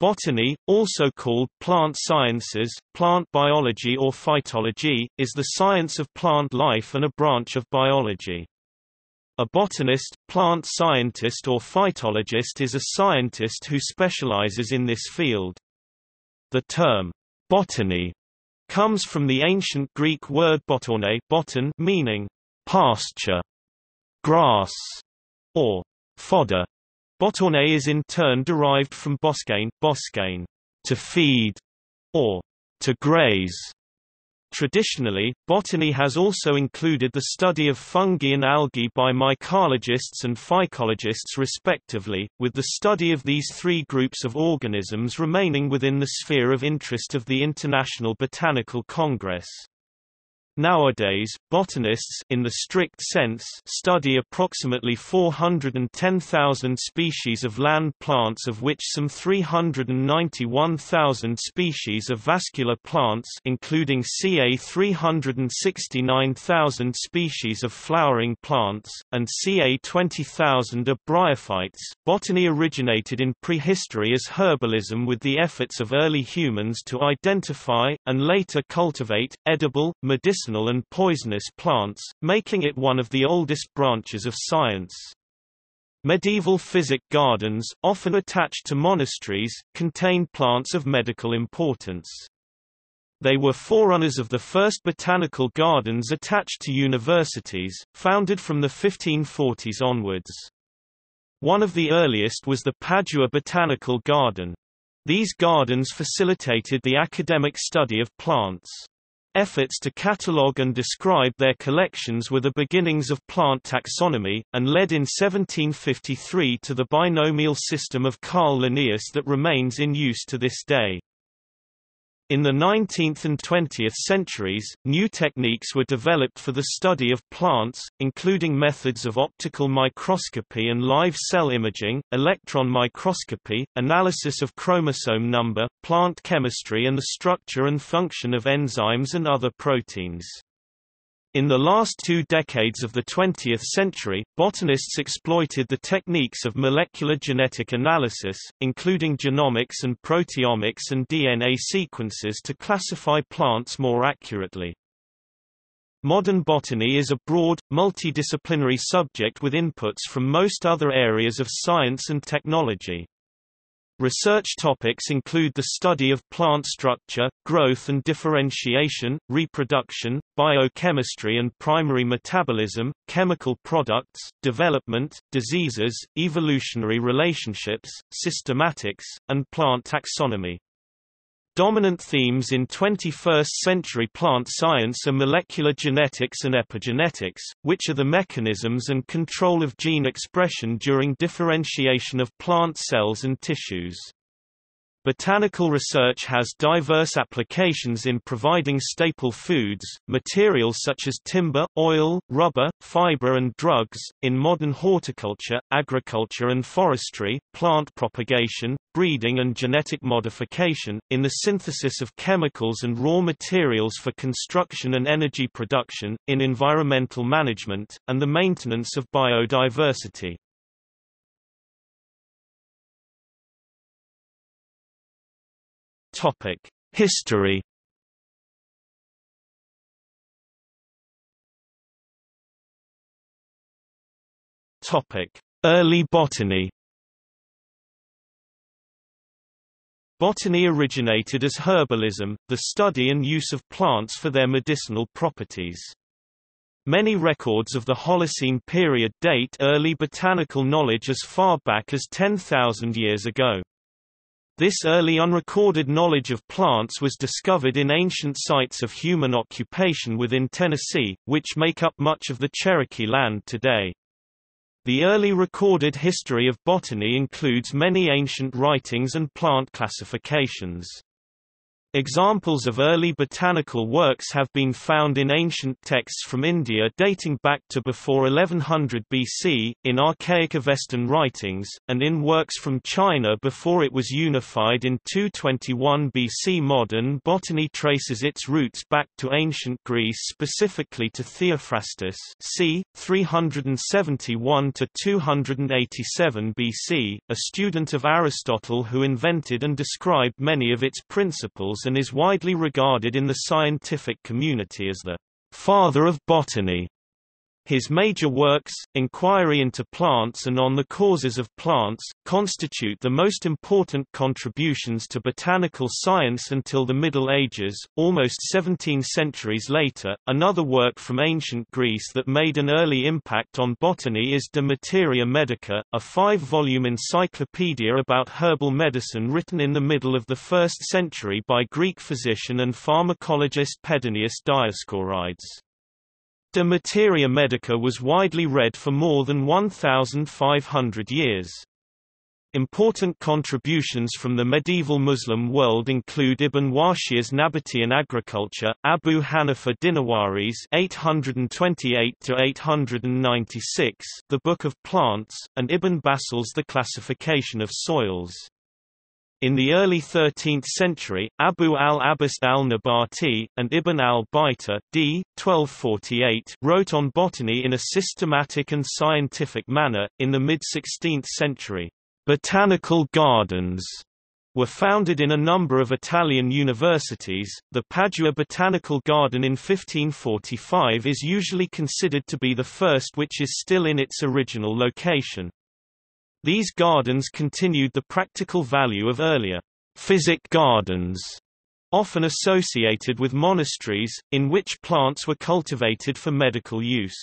Botany, also called plant sciences, plant biology or phytology, is the science of plant life and a branch of biology. A botanist, plant scientist or phytologist is a scientist who specializes in this field. The term, botany, comes from the ancient Greek word botone botan meaning pasture, grass, or fodder. Botone is in turn derived from boscain, boscain, to feed, or to graze. Traditionally, botany has also included the study of fungi and algae by mycologists and phycologists respectively, with the study of these three groups of organisms remaining within the sphere of interest of the International Botanical Congress. Nowadays, botanists in the strict sense study approximately 410,000 species of land plants of which some 391,000 species of vascular plants including ca 369,000 species of flowering plants, and ca 20,000 of bryophytes. Botany originated in prehistory as herbalism with the efforts of early humans to identify, and later cultivate, edible, medicinal medicinal and poisonous plants, making it one of the oldest branches of science. Medieval physic gardens, often attached to monasteries, contained plants of medical importance. They were forerunners of the first botanical gardens attached to universities, founded from the 1540s onwards. One of the earliest was the Padua Botanical Garden. These gardens facilitated the academic study of plants. Efforts to catalogue and describe their collections were the beginnings of plant taxonomy, and led in 1753 to the binomial system of Carl Linnaeus that remains in use to this day. In the 19th and 20th centuries, new techniques were developed for the study of plants, including methods of optical microscopy and live cell imaging, electron microscopy, analysis of chromosome number, plant chemistry and the structure and function of enzymes and other proteins. In the last two decades of the 20th century, botanists exploited the techniques of molecular genetic analysis, including genomics and proteomics and DNA sequences to classify plants more accurately. Modern botany is a broad, multidisciplinary subject with inputs from most other areas of science and technology. Research topics include the study of plant structure, growth and differentiation, reproduction, biochemistry and primary metabolism, chemical products, development, diseases, evolutionary relationships, systematics, and plant taxonomy. Dominant themes in 21st-century plant science are molecular genetics and epigenetics, which are the mechanisms and control of gene expression during differentiation of plant cells and tissues. Botanical research has diverse applications in providing staple foods, materials such as timber, oil, rubber, fiber and drugs, in modern horticulture, agriculture and forestry, plant propagation, breeding and genetic modification, in the synthesis of chemicals and raw materials for construction and energy production, in environmental management, and the maintenance of biodiversity. Topic: History. Topic: Early botany. Botany originated as herbalism, the study and use of plants for their medicinal properties. Many records of the Holocene period date early botanical knowledge as far back as 10,000 years ago. This early unrecorded knowledge of plants was discovered in ancient sites of human occupation within Tennessee, which make up much of the Cherokee land today. The early recorded history of botany includes many ancient writings and plant classifications. Examples of early botanical works have been found in ancient texts from India dating back to before 1100 BC, in archaic Avestan writings, and in works from China before it was unified in 221 BC. Modern botany traces its roots back to ancient Greece specifically to Theophrastus c. 371 to 287 BC, a student of Aristotle who invented and described many of its principles and is widely regarded in the scientific community as the father of botany. His major works, Inquiry into Plants and On the Causes of Plants, constitute the most important contributions to botanical science until the Middle Ages, almost 17 centuries later. Another work from ancient Greece that made an early impact on botany is De Materia Medica, a five-volume encyclopedia about herbal medicine written in the middle of the 1st century by Greek physician and pharmacologist Pedanius Dioscorides. De Materia Medica was widely read for more than 1,500 years. Important contributions from the medieval Muslim world include Ibn Washir's Nabataean Agriculture, Abu Hanifa Dinawaris (828–896), The Book of Plants, and Ibn Bassal's The Classification of Soils. In the early 13th century, Abu al-Abbas al-Nabati, and Ibn al-Baitar d. 1248 wrote on botany in a systematic and scientific manner. In the mid-16th century, botanical gardens were founded in a number of Italian universities. The Padua Botanical Garden in 1545 is usually considered to be the first which is still in its original location. These gardens continued the practical value of earlier physic gardens, often associated with monasteries, in which plants were cultivated for medical use.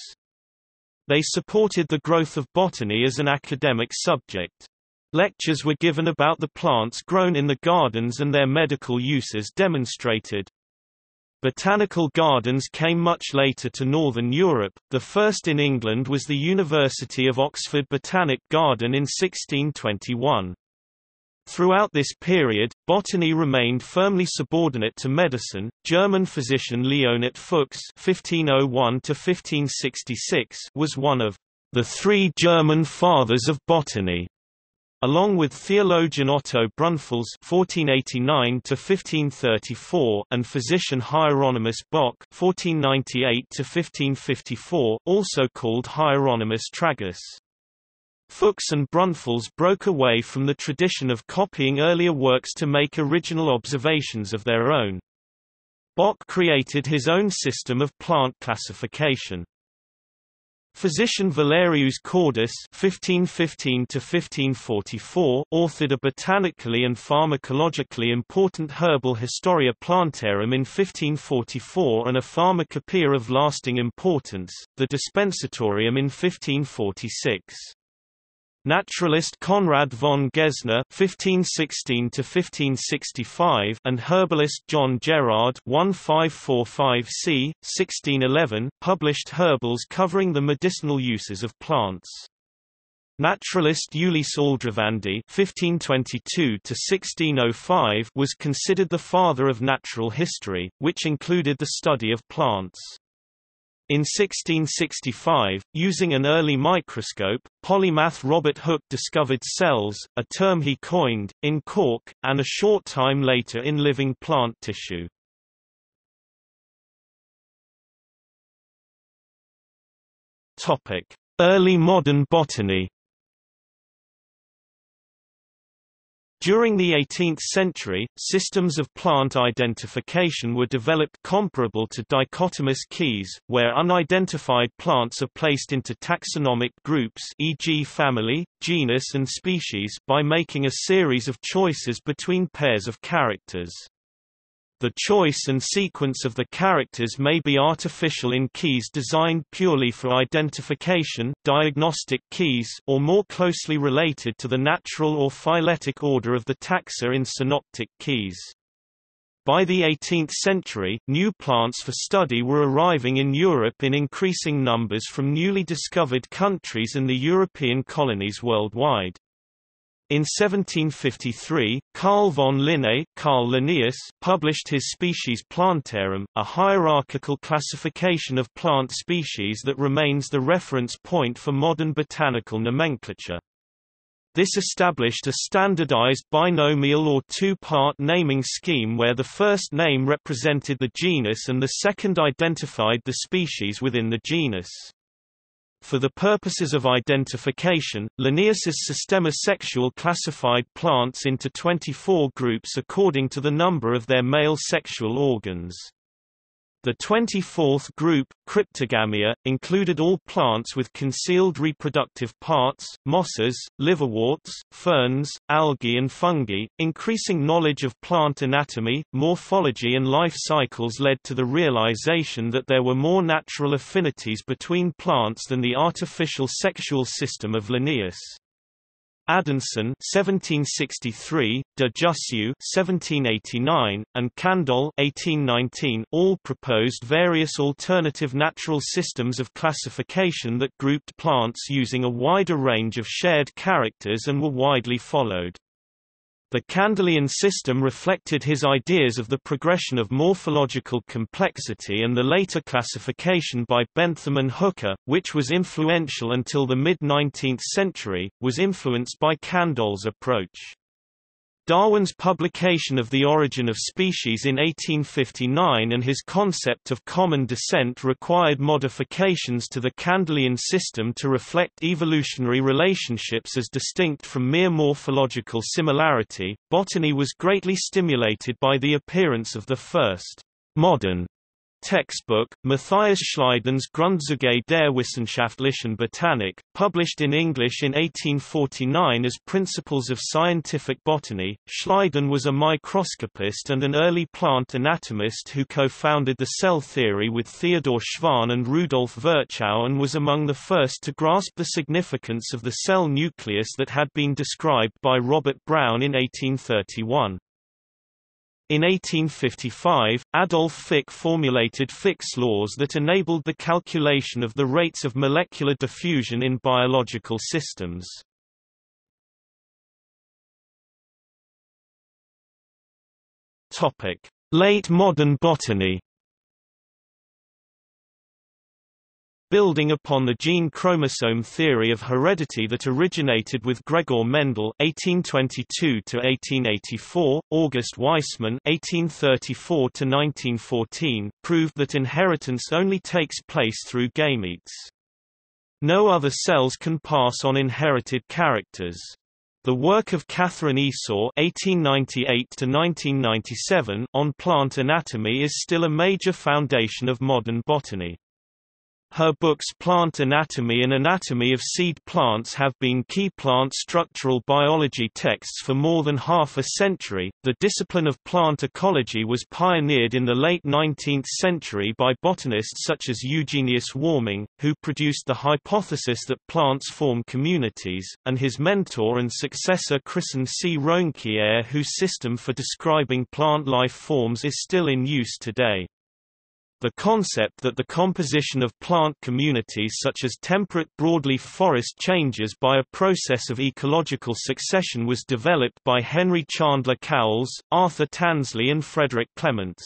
They supported the growth of botany as an academic subject. Lectures were given about the plants grown in the gardens and their medical uses demonstrated. Botanical gardens came much later to Northern Europe, the first in England was the University of Oxford Botanic Garden in 1621. Throughout this period, botany remained firmly subordinate to medicine. German physician Leonhard Fuchs (1501–1566) was one of the three German fathers of botany. Along with theologian Otto Brunfels (1489–1534) and physician Hieronymus Bock (1498–1554), also called Hieronymus Tragus. Fuchs and Brunfels broke away from the tradition of copying earlier works to make original observations of their own. Bock created his own system of plant classification. Physician Valerius Cordus (1515–1544) authored a botanically and pharmacologically important herbal Historia Plantarum in 1544 and a pharmacopoeia of lasting importance, the Dispensatorium in 1546. Naturalist Conrad von Gesner (1516–1565) and herbalist John Gerard (1545 c. 1611) published herbals covering the medicinal uses of plants. Naturalist Ulisse Aldrovandi (1522–1605) was considered the father of natural history, which included the study of plants. In 1665, using an early microscope, polymath Robert Hooke discovered cells, a term he coined, in cork, and a short time later in living plant tissue. Early modern botany During the 18th century, systems of plant identification were developed comparable to dichotomous keys, where unidentified plants are placed into taxonomic groups e.g. family, genus and species by making a series of choices between pairs of characters. The choice and sequence of the characters may be artificial in keys designed purely for identification diagnostic keys or more closely related to the natural or phyletic order of the taxa in synoptic keys. By the 18th century, new plants for study were arriving in Europe in increasing numbers from newly discovered countries and the European colonies worldwide. In 1753, Carl von Linné Carl Linnaeus published his Species Plantarum, a hierarchical classification of plant species that remains the reference point for modern botanical nomenclature. This established a standardized binomial or two-part naming scheme where the first name represented the genus and the second identified the species within the genus. For the purposes of identification, Linnaeus's Systema Sexual classified plants into 24 groups according to the number of their male sexual organs. The 24th group, Cryptogamia, included all plants with concealed reproductive parts, mosses, liverworts, ferns, algae and fungi. Increasing knowledge of plant anatomy, morphology and life cycles led to the realization that there were more natural affinities between plants than the artificial sexual system of Linnaeus. Adanson (1763), de Jussieu (1789), and Candolle (1819) all proposed various alternative natural systems of classification that grouped plants using a wider range of shared characters and were widely followed. The Candollean system reflected his ideas of the progression of morphological complexity and the later classification by Bentham and Hooker, which was influential until the mid-19th century, was influenced by Candolle's approach. Darwin's publication of The Origin of Species in 1859 and his concept of common descent required modifications to the Candollean system to reflect evolutionary relationships as distinct from mere morphological similarity. Botany was greatly stimulated by the appearance of the first modern textbook, Matthias Schleiden's Grundzüge der Wissenschaftlichen Botanik, published in English in 1849 as Principles of Scientific Botany. Schleiden was a microscopist and an early plant anatomist who co-founded the cell theory with Theodor Schwann and Rudolf Virchow and was among the first to grasp the significance of the cell nucleus that had been described by Robert Brown in 1831. In 1855, Adolf Fick formulated Fick's laws that enabled the calculation of the rates of molecular diffusion in biological systems. Late modern botany Building upon the gene chromosome theory of heredity that originated with Gregor Mendel (1822–1884), August Weismann (1834–1914) proved that inheritance only takes place through gametes. No other cells can pass on inherited characters. The work of Katherine Esau (1898–1997) on plant anatomy is still a major foundation of modern botany. Her books Plant Anatomy and Anatomy of Seed Plants have been key plant structural biology texts for more than half a century. The discipline of plant ecology was pioneered in the late 19th century by botanists such as Eugenius Warming, who produced the hypothesis that plants form communities, and his mentor and successor Christen C. Raunkiær whose system for describing plant life forms is still in use today. The concept that the composition of plant communities such as temperate broadleaf forest changes by a process of ecological succession was developed by Henry Chandler Cowles, Arthur Tansley and Frederick Clements.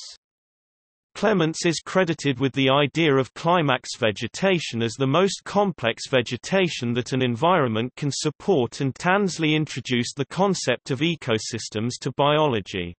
Clements is credited with the idea of climax vegetation as the most complex vegetation that an environment can support and Tansley introduced the concept of ecosystems to biology.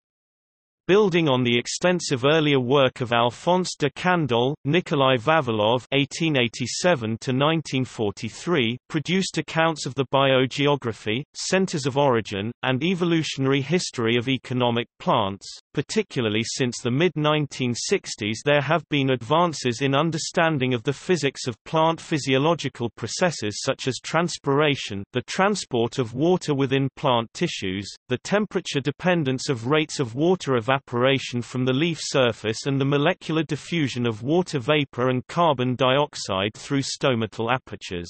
Building on the extensive earlier work of Alphonse de Candolle, Nikolai Vavilov (1887–1943) produced accounts of the biogeography, centers of origin, and evolutionary history of economic plants. Particularly since the mid-1960s, there have been advances in understanding of the physics of plant physiological processes such as transpiration, the transport of water within plant tissues, the temperature dependence of rates of water evaporation evaporation from the leaf surface and the molecular diffusion of water vapor and carbon dioxide through stomatal apertures.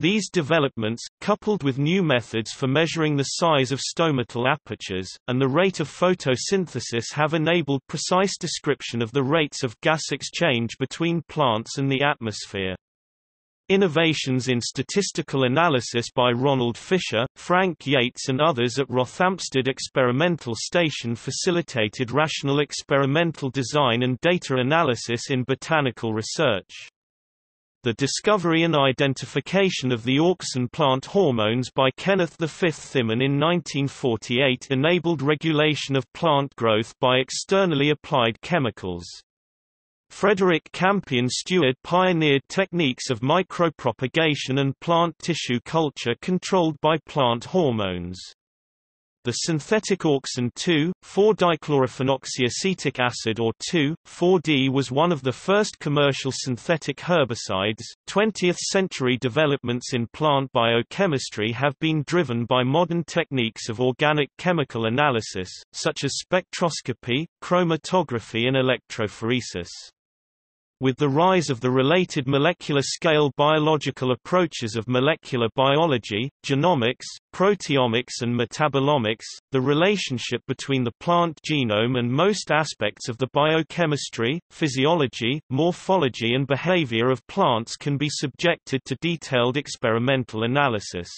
These developments, coupled with new methods for measuring the size of stomatal apertures, and the rate of photosynthesis have enabled precise description of the rates of gas exchange between plants and the atmosphere. Innovations in statistical analysis by Ronald Fisher, Frank Yates and others at Rothamsted Experimental Station facilitated rational experimental design and data analysis in botanical research. The discovery and identification of the auxin plant hormones by Kenneth V. Thimann in 1948 enabled regulation of plant growth by externally applied chemicals. Frederick Campion Steward pioneered techniques of micropropagation and plant tissue culture controlled by plant hormones. The synthetic auxin 2,4-dichlorophenoxyacetic acid or 2,4-D was one of the first commercial synthetic herbicides. 20th-century developments in plant biochemistry have been driven by modern techniques of organic chemical analysis, such as spectroscopy, chromatography and electrophoresis. With the rise of the related molecular-scale biological approaches of molecular biology, genomics, proteomics and metabolomics, the relationship between the plant genome and most aspects of the biochemistry, physiology, morphology and behavior of plants can be subjected to detailed experimental analysis.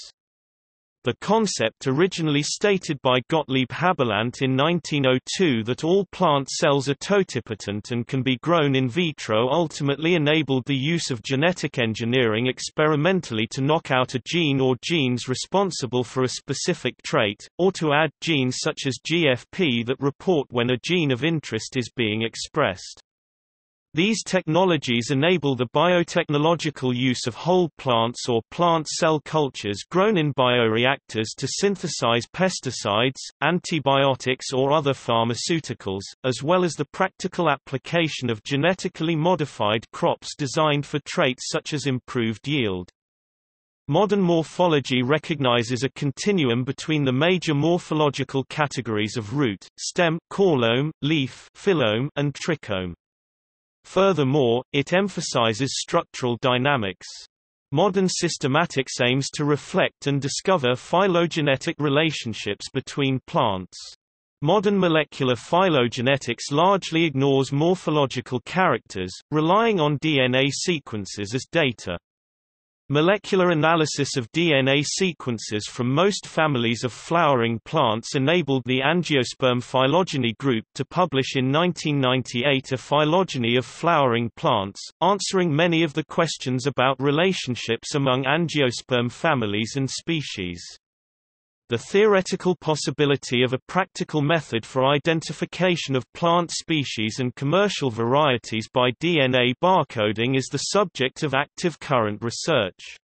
The concept originally stated by Gottlieb Haberlandt in 1902 that all plant cells are totipotent and can be grown in vitro ultimately enabled the use of genetic engineering experimentally to knock out a gene or genes responsible for a specific trait, or to add genes such as GFP that report when a gene of interest is being expressed. These technologies enable the biotechnological use of whole plants or plant cell cultures grown in bioreactors to synthesize pesticides, antibiotics or other pharmaceuticals, as well as the practical application of genetically modified crops designed for traits such as improved yield. Modern morphology recognizes a continuum between the major morphological categories of root, stem, caulome, leaf, phyllome, and trichome. Furthermore, it emphasizes structural dynamics. Modern systematics aims to reflect and discover phylogenetic relationships between plants. Modern molecular phylogenetics largely ignores morphological characters, relying on DNA sequences as data. Molecular analysis of DNA sequences from most families of flowering plants enabled the Angiosperm phylogeny group to publish in 1998 a phylogeny of flowering plants, answering many of the questions about relationships among angiosperm families and species. The theoretical possibility of a practical method for identification of plant species and commercial varieties by DNA barcoding is the subject of active current research.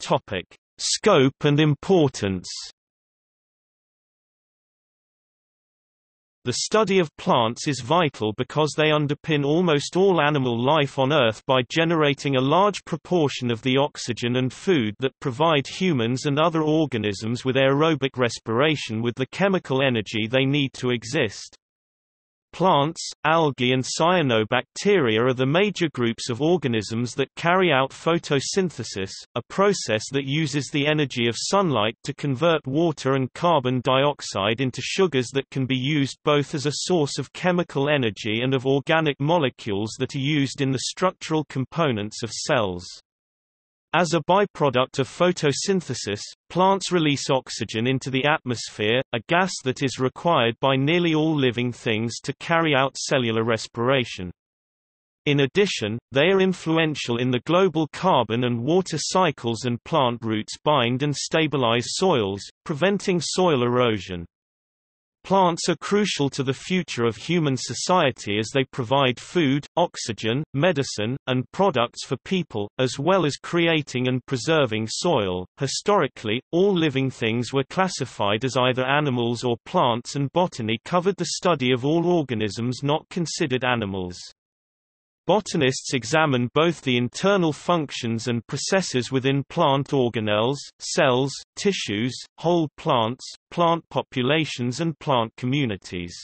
Topic: Scope and importance. The study of plants is vital because they underpin almost all animal life on Earth by generating a large proportion of the oxygen and food that provide humans and other organisms with aerobic respiration with the chemical energy they need to exist. Plants, algae and cyanobacteria are the major groups of organisms that carry out photosynthesis, a process that uses the energy of sunlight to convert water and carbon dioxide into sugars that can be used both as a source of chemical energy and of organic molecules that are used in the structural components of cells. As a byproduct of photosynthesis, plants release oxygen into the atmosphere, a gas that is required by nearly all living things to carry out cellular respiration. In addition, they are influential in the global carbon and water cycles and plant roots bind and stabilize soils, preventing soil erosion. Plants are crucial to the future of human society as they provide food, oxygen, medicine, and products for people, as well as creating and preserving soil. Historically, all living things were classified as either animals or plants, and botany covered the study of all organisms not considered animals. Botanists examine both the internal functions and processes within plant organelles, cells, tissues, whole plants, plant populations and plant communities.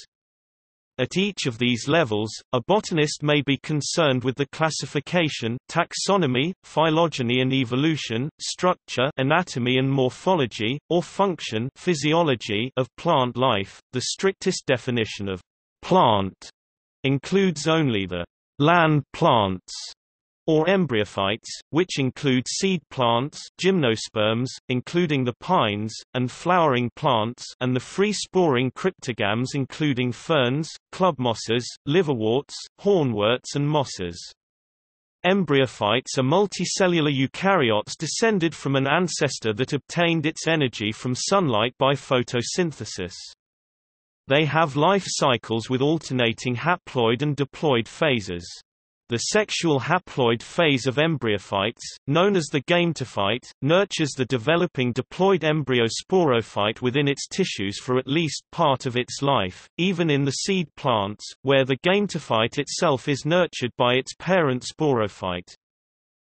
At each of these levels, a botanist may be concerned with the classification, taxonomy, phylogeny and evolution, structure, anatomy and morphology, or function, physiology of plant life. The strictest definition of plant includes only the land plants or embryophytes, which include seed plants gymnosperms, including the pines, and flowering plants and the free-sporing cryptogams including ferns, club mosses, liverworts, hornworts and mosses. Embryophytes are multicellular eukaryotes descended from an ancestor that obtained its energy from sunlight by photosynthesis. They have life cycles with alternating haploid and diploid phases. The sexual haploid phase of embryophytes, known as the gametophyte, nurtures the developing diploid embryo sporophyte within its tissues for at least part of its life, even in the seed plants, where the gametophyte itself is nurtured by its parent sporophyte.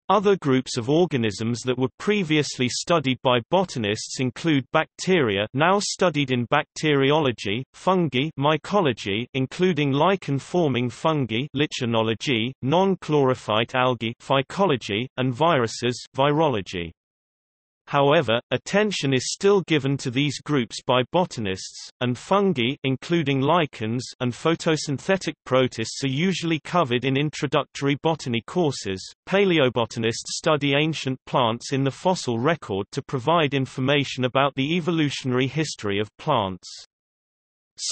Other groups of organisms that were previously studied by botanists include bacteria now studied in bacteriology, fungi mycology including lichen-forming fungi lichenology, non-chlorophyte algae phycology, and viruses virology. However, attention is still given to these groups by botanists, and fungi including lichens and photosynthetic protists are usually covered in introductory botany courses. Paleobotanists study ancient plants in the fossil record to provide information about the evolutionary history of plants.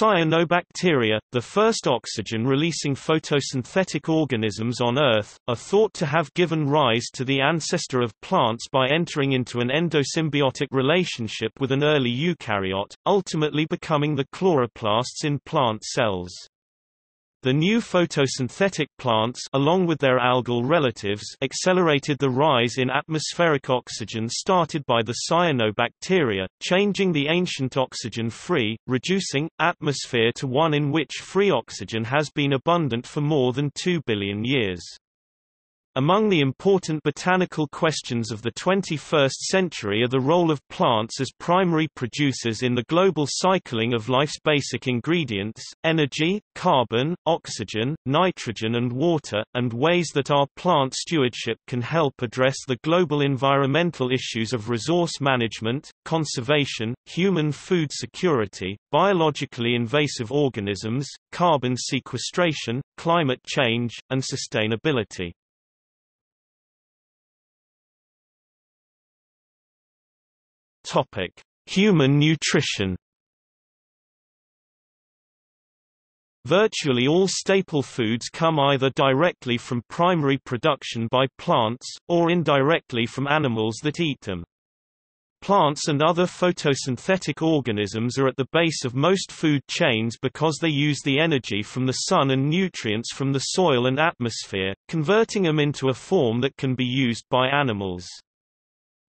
Cyanobacteria, the first oxygen-releasing photosynthetic organisms on Earth, are thought to have given rise to the ancestor of plants by entering into an endosymbiotic relationship with an early eukaryote, ultimately becoming the chloroplasts in plant cells. The new photosynthetic plants along with their algal relatives accelerated the rise in atmospheric oxygen started by the cyanobacteria, changing the ancient oxygen-free, reducing, atmosphere to one in which free oxygen has been abundant for more than 2 billion years. Among the important botanical questions of the 21st century are the role of plants as primary producers in the global cycling of life's basic ingredients, energy, carbon, oxygen, nitrogen and water, and ways that our plant stewardship can help address the global environmental issues of resource management, conservation, human food security, biologically invasive organisms, carbon sequestration, climate change, and sustainability. Topic: Human nutrition. Virtually all staple foods come either directly from primary production by plants, or indirectly from animals that eat them. Plants and other photosynthetic organisms are at the base of most food chains because they use the energy from the sun and nutrients from the soil and atmosphere, converting them into a form that can be used by animals.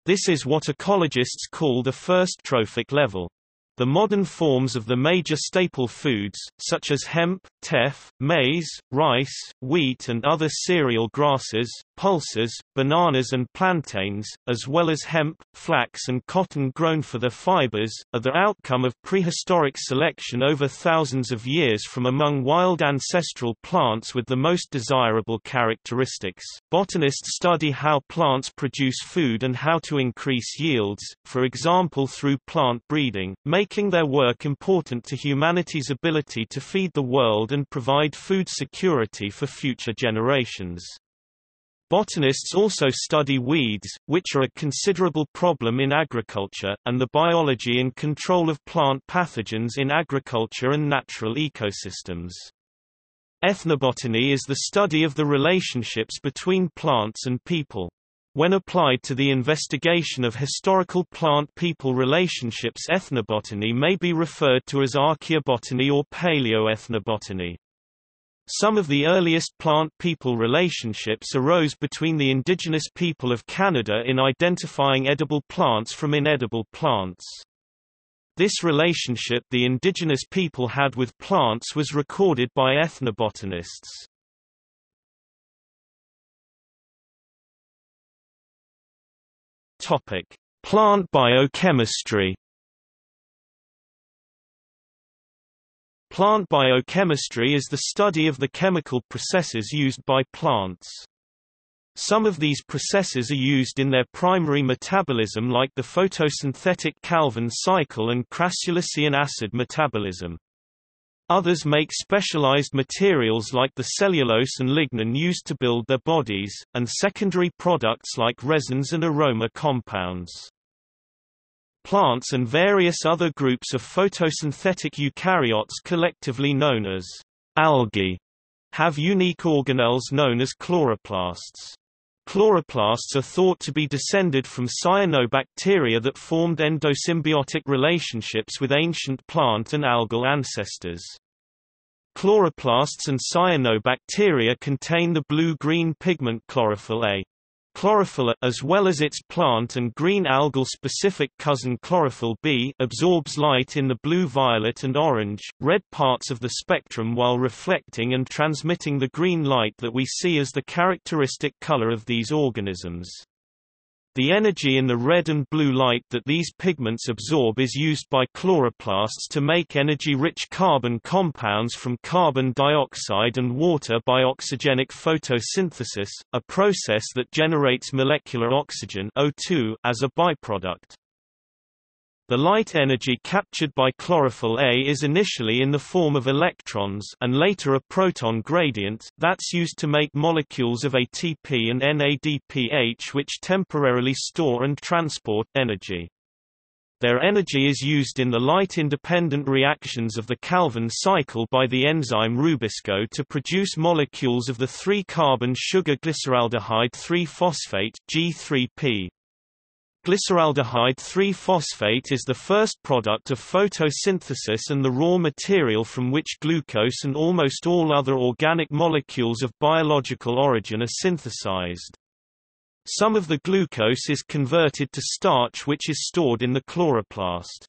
This is what ecologists call the first trophic level. The modern forms of the major staple foods, such as hemp, teff, maize, rice, wheat and other cereal grasses, pulses, bananas and plantains, as well as hemp, flax and cotton grown for their fibers, are the outcome of prehistoric selection over thousands of years from among wild ancestral plants with the most desirable characteristics. Botanists study how plants produce food and how to increase yields, for example through plant breeding, making their work important to humanity's ability to feed the world and provide food security for future generations. Botanists also study weeds, which are a considerable problem in agriculture, and the biology and control of plant pathogens in agriculture and natural ecosystems. Ethnobotany is the study of the relationships between plants and people. When applied to the investigation of historical plant-people relationships ethnobotany may be referred to as archaeobotany or paleoethnobotany. Some of the earliest plant-people relationships arose between the indigenous people of Canada in identifying edible plants from inedible plants. This relationship the indigenous people had with plants was recorded by ethnobotanists. Topic: Plant biochemistry Plant biochemistry is the study of the chemical processes used by plants. Some of these processes are used in their primary metabolism like the photosynthetic Calvin cycle and crassulacean acid metabolism. Others make specialized materials like the cellulose and lignin used to build their bodies, and secondary products like resins and aroma compounds. Plants and various other groups of photosynthetic eukaryotes collectively known as algae have unique organelles known as chloroplasts. Chloroplasts are thought to be descended from cyanobacteria that formed endosymbiotic relationships with ancient plant and algal ancestors. Chloroplasts and cyanobacteria contain the blue-green pigment chlorophyll A. Chlorophyll A, as well as its plant and green algal specific cousin chlorophyll B absorbs light in the blue violet and orange, red parts of the spectrum while reflecting and transmitting the green light that we see as the characteristic color of these organisms. The energy in the red and blue light that these pigments absorb is used by chloroplasts to make energy-rich carbon compounds from carbon dioxide and water by oxygenic photosynthesis, a process that generates molecular oxygen O2 as a byproduct. The light energy captured by chlorophyll A is initially in the form of electrons and later a proton gradient that's used to make molecules of ATP and NADPH which temporarily store and transport energy. Their energy is used in the light-independent reactions of the Calvin cycle by the enzyme Rubisco to produce molecules of the 3-carbon sugar glyceraldehyde 3-phosphate G3P. Glyceraldehyde 3-phosphate is the first product of photosynthesis and the raw material from which glucose and almost all other organic molecules of biological origin are synthesized. Some of the glucose is converted to starch which is stored in the chloroplast.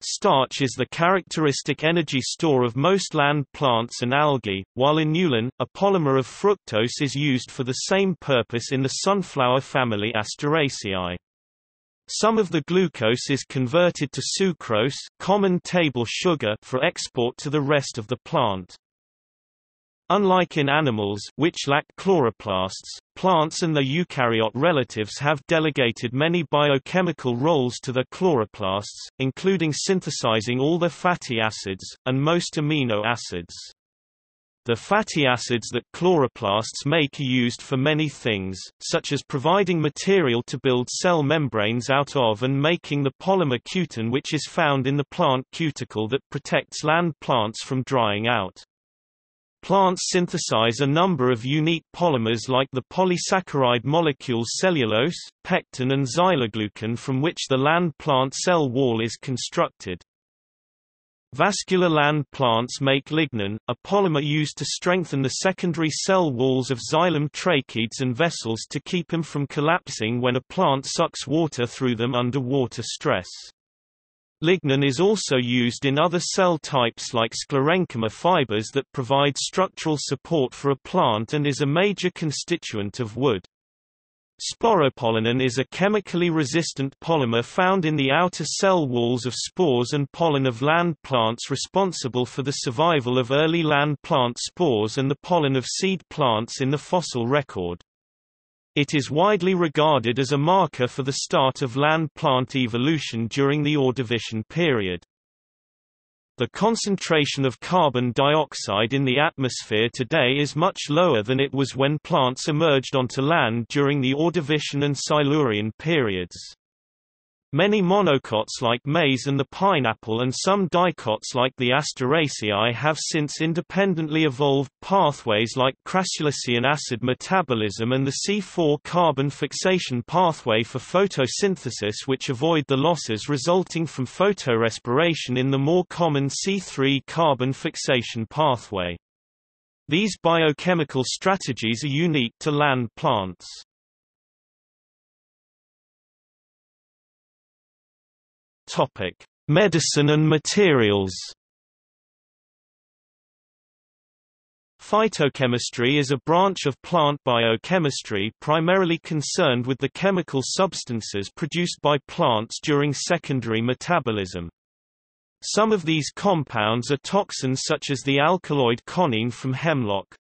Starch is the characteristic energy store of most land plants and algae, while inulin, a polymer of fructose is used for the same purpose in the sunflower family Asteraceae. Some of the glucose is converted to sucrose common table sugar for export to the rest of the plant. Unlike in animals which lack chloroplasts, plants and their eukaryote relatives have delegated many biochemical roles to their chloroplasts, including synthesizing all their fatty acids, and most amino acids. The fatty acids that chloroplasts make are used for many things, such as providing material to build cell membranes out of and making the polymer cutin which is found in the plant cuticle that protects land plants from drying out. Plants synthesize a number of unique polymers like the polysaccharide molecules cellulose, pectin and xyloglucan from which the land plant cell wall is constructed. Vascular land plants make lignin, a polymer used to strengthen the secondary cell walls of xylem tracheids and vessels to keep them from collapsing when a plant sucks water through them under water stress. Lignin is also used in other cell types like sclerenchyma fibers that provide structural support for a plant and is a major constituent of wood. Sporopollenin is a chemically resistant polymer found in the outer cell walls of spores and pollen of land plants responsible for the survival of early land plant spores and the pollen of seed plants in the fossil record. It is widely regarded as a marker for the start of land plant evolution during the Ordovician period. The concentration of carbon dioxide in the atmosphere today is much lower than it was when plants emerged onto land during the Ordovician and Silurian periods. Many monocots like maize and the pineapple and some dicots like the Asteraceae have since independently evolved pathways like crassulacean acid metabolism and the C4 carbon fixation pathway for photosynthesis which avoid the losses resulting from photorespiration in the more common C3 carbon fixation pathway. These biochemical strategies are unique to land plants. Topic: Medicine and materials. Phytochemistry is a branch of plant biochemistry primarily concerned with the chemical substances produced by plants during secondary metabolism. Some of these compounds are toxins such as the alkaloid coniine from hemlock.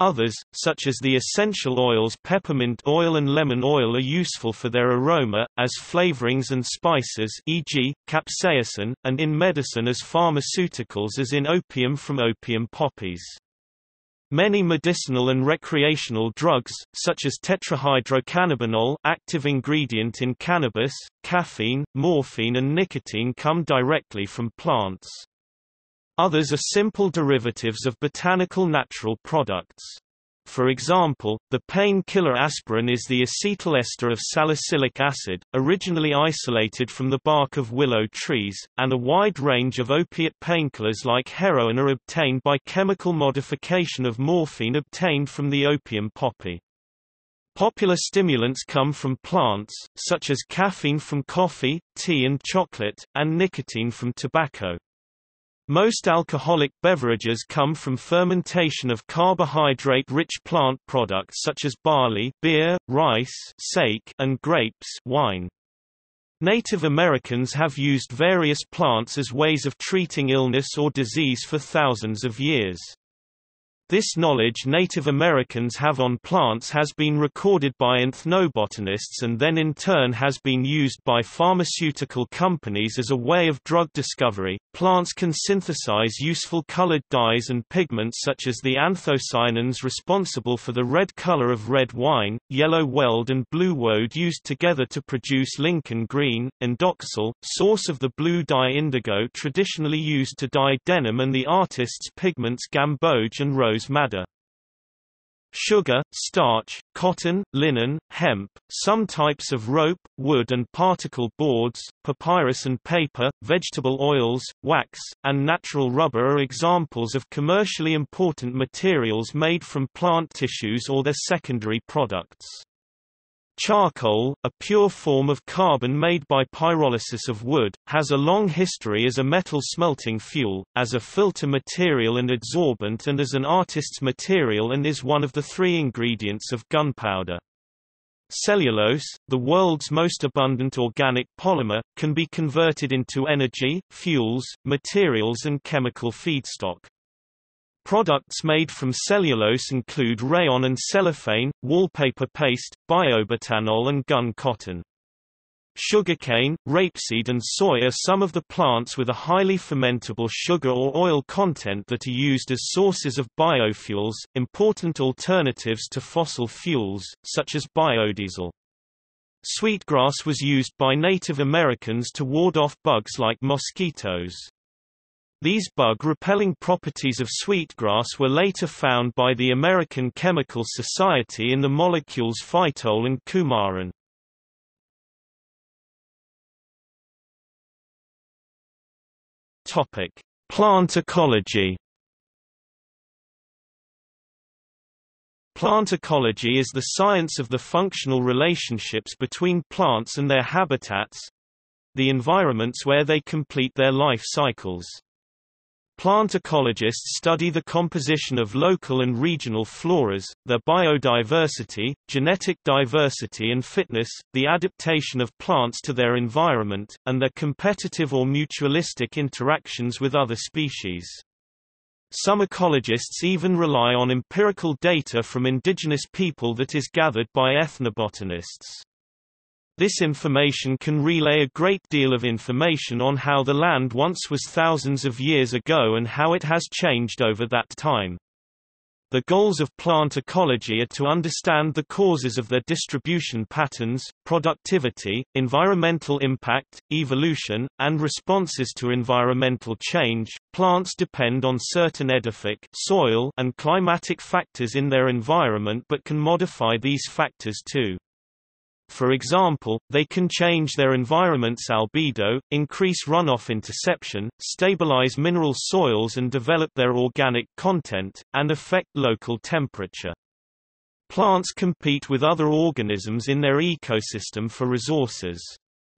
Others, such as the essential oils peppermint oil and lemon oil are useful for their aroma, as flavorings and spices e.g., capsaicin, and in medicine as pharmaceuticals as in opium from opium poppies. Many medicinal and recreational drugs, such as tetrahydrocannabinol active ingredient in cannabis, caffeine, morphine and nicotine come directly from plants. Others are simple derivatives of botanical natural products. For example, the painkiller aspirin is the acetyl ester of salicylic acid, originally isolated from the bark of willow trees, and a wide range of opiate painkillers like heroin are obtained by chemical modification of morphine obtained from the opium poppy. Popular stimulants come from plants, such as caffeine from coffee, tea and chocolate, and nicotine from tobacco. Most alcoholic beverages come from fermentation of carbohydrate-rich plant products such as barley, beer, rice, sake, and grapes, wine. Native Americans have used various plants as ways of treating illness or disease for thousands of years. This knowledge Native Americans have on plants has been recorded by ethnobotanists and then in turn has been used by pharmaceutical companies as a way of drug discovery. Plants can synthesize useful colored dyes and pigments such as the anthocyanins responsible for the red color of red wine, yellow weld and blue woad used together to produce Lincoln green, indoxyl, source of the blue dye indigo traditionally used to dye denim and the artist's pigments gamboge and rose madder. Sugar, starch, cotton, linen, hemp, some types of rope, wood and particle boards, papyrus and paper, vegetable oils, wax, and natural rubber are examples of commercially important materials made from plant tissues or their secondary products. Charcoal, a pure form of carbon made by pyrolysis of wood, has a long history as a metal smelting fuel, as a filter material and adsorbent and as an artist's material and is one of the three ingredients of gunpowder. Cellulose, the world's most abundant organic polymer, can be converted into energy, fuels, materials and chemical feedstock. Products made from cellulose include rayon and cellophane, wallpaper paste, biobutanol and gun cotton. Sugarcane, rapeseed and soy are some of the plants with a highly fermentable sugar or oil content that are used as sources of biofuels, important alternatives to fossil fuels, such as biodiesel. Sweetgrass was used by Native Americans to ward off bugs like mosquitoes. These bug-repelling properties of sweetgrass were later found by the American Chemical Society in the molecules phytol and coumarin. Topic: Plant ecology. Plant ecology is the science of the functional relationships between plants and their habitats—the environments where they complete their life cycles. Plant ecologists study the composition of local and regional floras, their biodiversity, genetic diversity and fitness, the adaptation of plants to their environment, and their competitive or mutualistic interactions with other species. Some ecologists even rely on empirical data from indigenous people that is gathered by ethnobotanists. This information can relay a great deal of information on how the land once was thousands of years ago and how it has changed over that time. The goals of plant ecology are to understand the causes of their distribution patterns, productivity, environmental impact, evolution, and responses to environmental change. Plants depend on certain edaphic soil and climatic factors in their environment but can modify these factors too. For example, they can change their environment's albedo, increase runoff interception, stabilize mineral soils and develop their organic content, and affect local temperature. Plants compete with other organisms in their ecosystem for resources.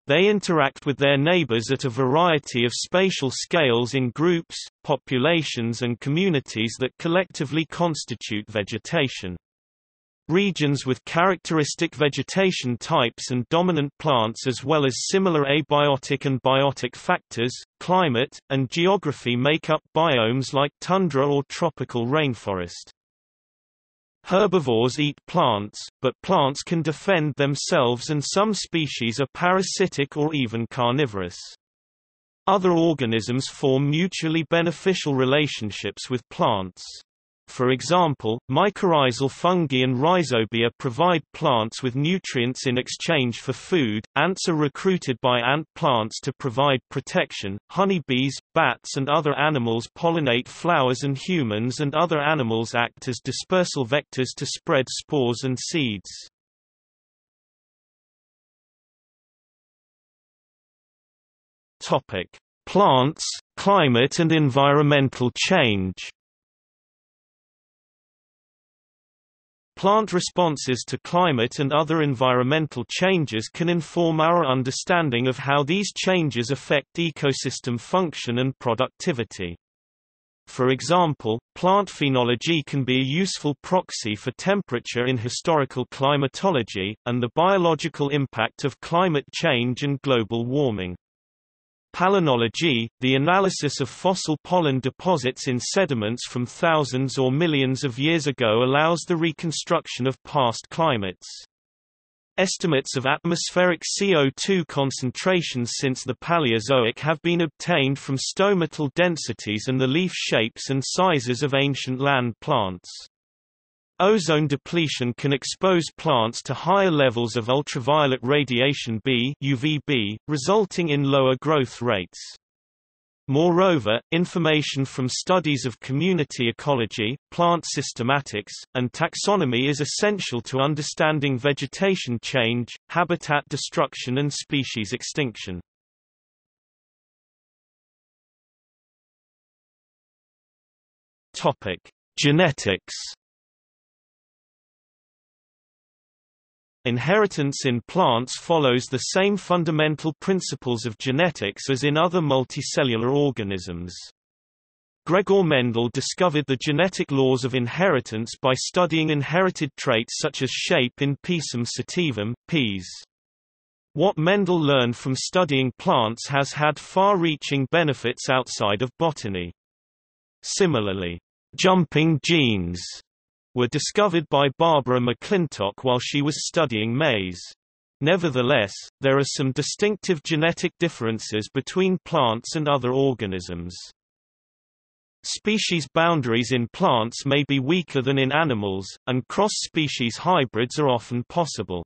They interact with their neighbors at a variety of spatial scales in groups, populations and communities that collectively constitute vegetation. Regions with characteristic vegetation types and dominant plants as well as similar abiotic and biotic factors, climate, and geography make up biomes like tundra or tropical rainforest. Herbivores eat plants, but plants can defend themselves and some species are parasitic or even carnivorous. Other organisms form mutually beneficial relationships with plants. For example, mycorrhizal fungi and rhizobia provide plants with nutrients in exchange for food, ants are recruited by ant plants to provide protection, honeybees, bats and other animals pollinate flowers and humans and other animals act as dispersal vectors to spread spores and seeds. Topic: Plants, climate and environmental change Plant responses to climate and other environmental changes can inform our understanding of how these changes affect ecosystem function and productivity. For example, plant phenology can be a useful proxy for temperature in historical climatology, and the biological impact of climate change and global warming. Palynology, the analysis of fossil pollen deposits in sediments from thousands or millions of years ago allows the reconstruction of past climates. Estimates of atmospheric CO2 concentrations since the Paleozoic have been obtained from stomatal densities and the leaf shapes and sizes of ancient land plants. Ozone depletion can expose plants to higher levels of ultraviolet radiation B UVB, resulting in lower growth rates. Moreover, information from studies of community ecology, plant systematics, and taxonomy is essential to understanding vegetation change, habitat destruction and species extinction. Genetics Inheritance in plants follows the same fundamental principles of genetics as in other multicellular organisms. Gregor Mendel discovered the genetic laws of inheritance by studying inherited traits such as shape in Pisum sativum, peas. What Mendel learned from studying plants has had far-reaching benefits outside of botany. Similarly, jumping genes were discovered by Barbara McClintock while she was studying maize. Nevertheless, there are some distinctive genetic differences between plants and other organisms. Species boundaries in plants may be weaker than in animals, and cross-species hybrids are often possible.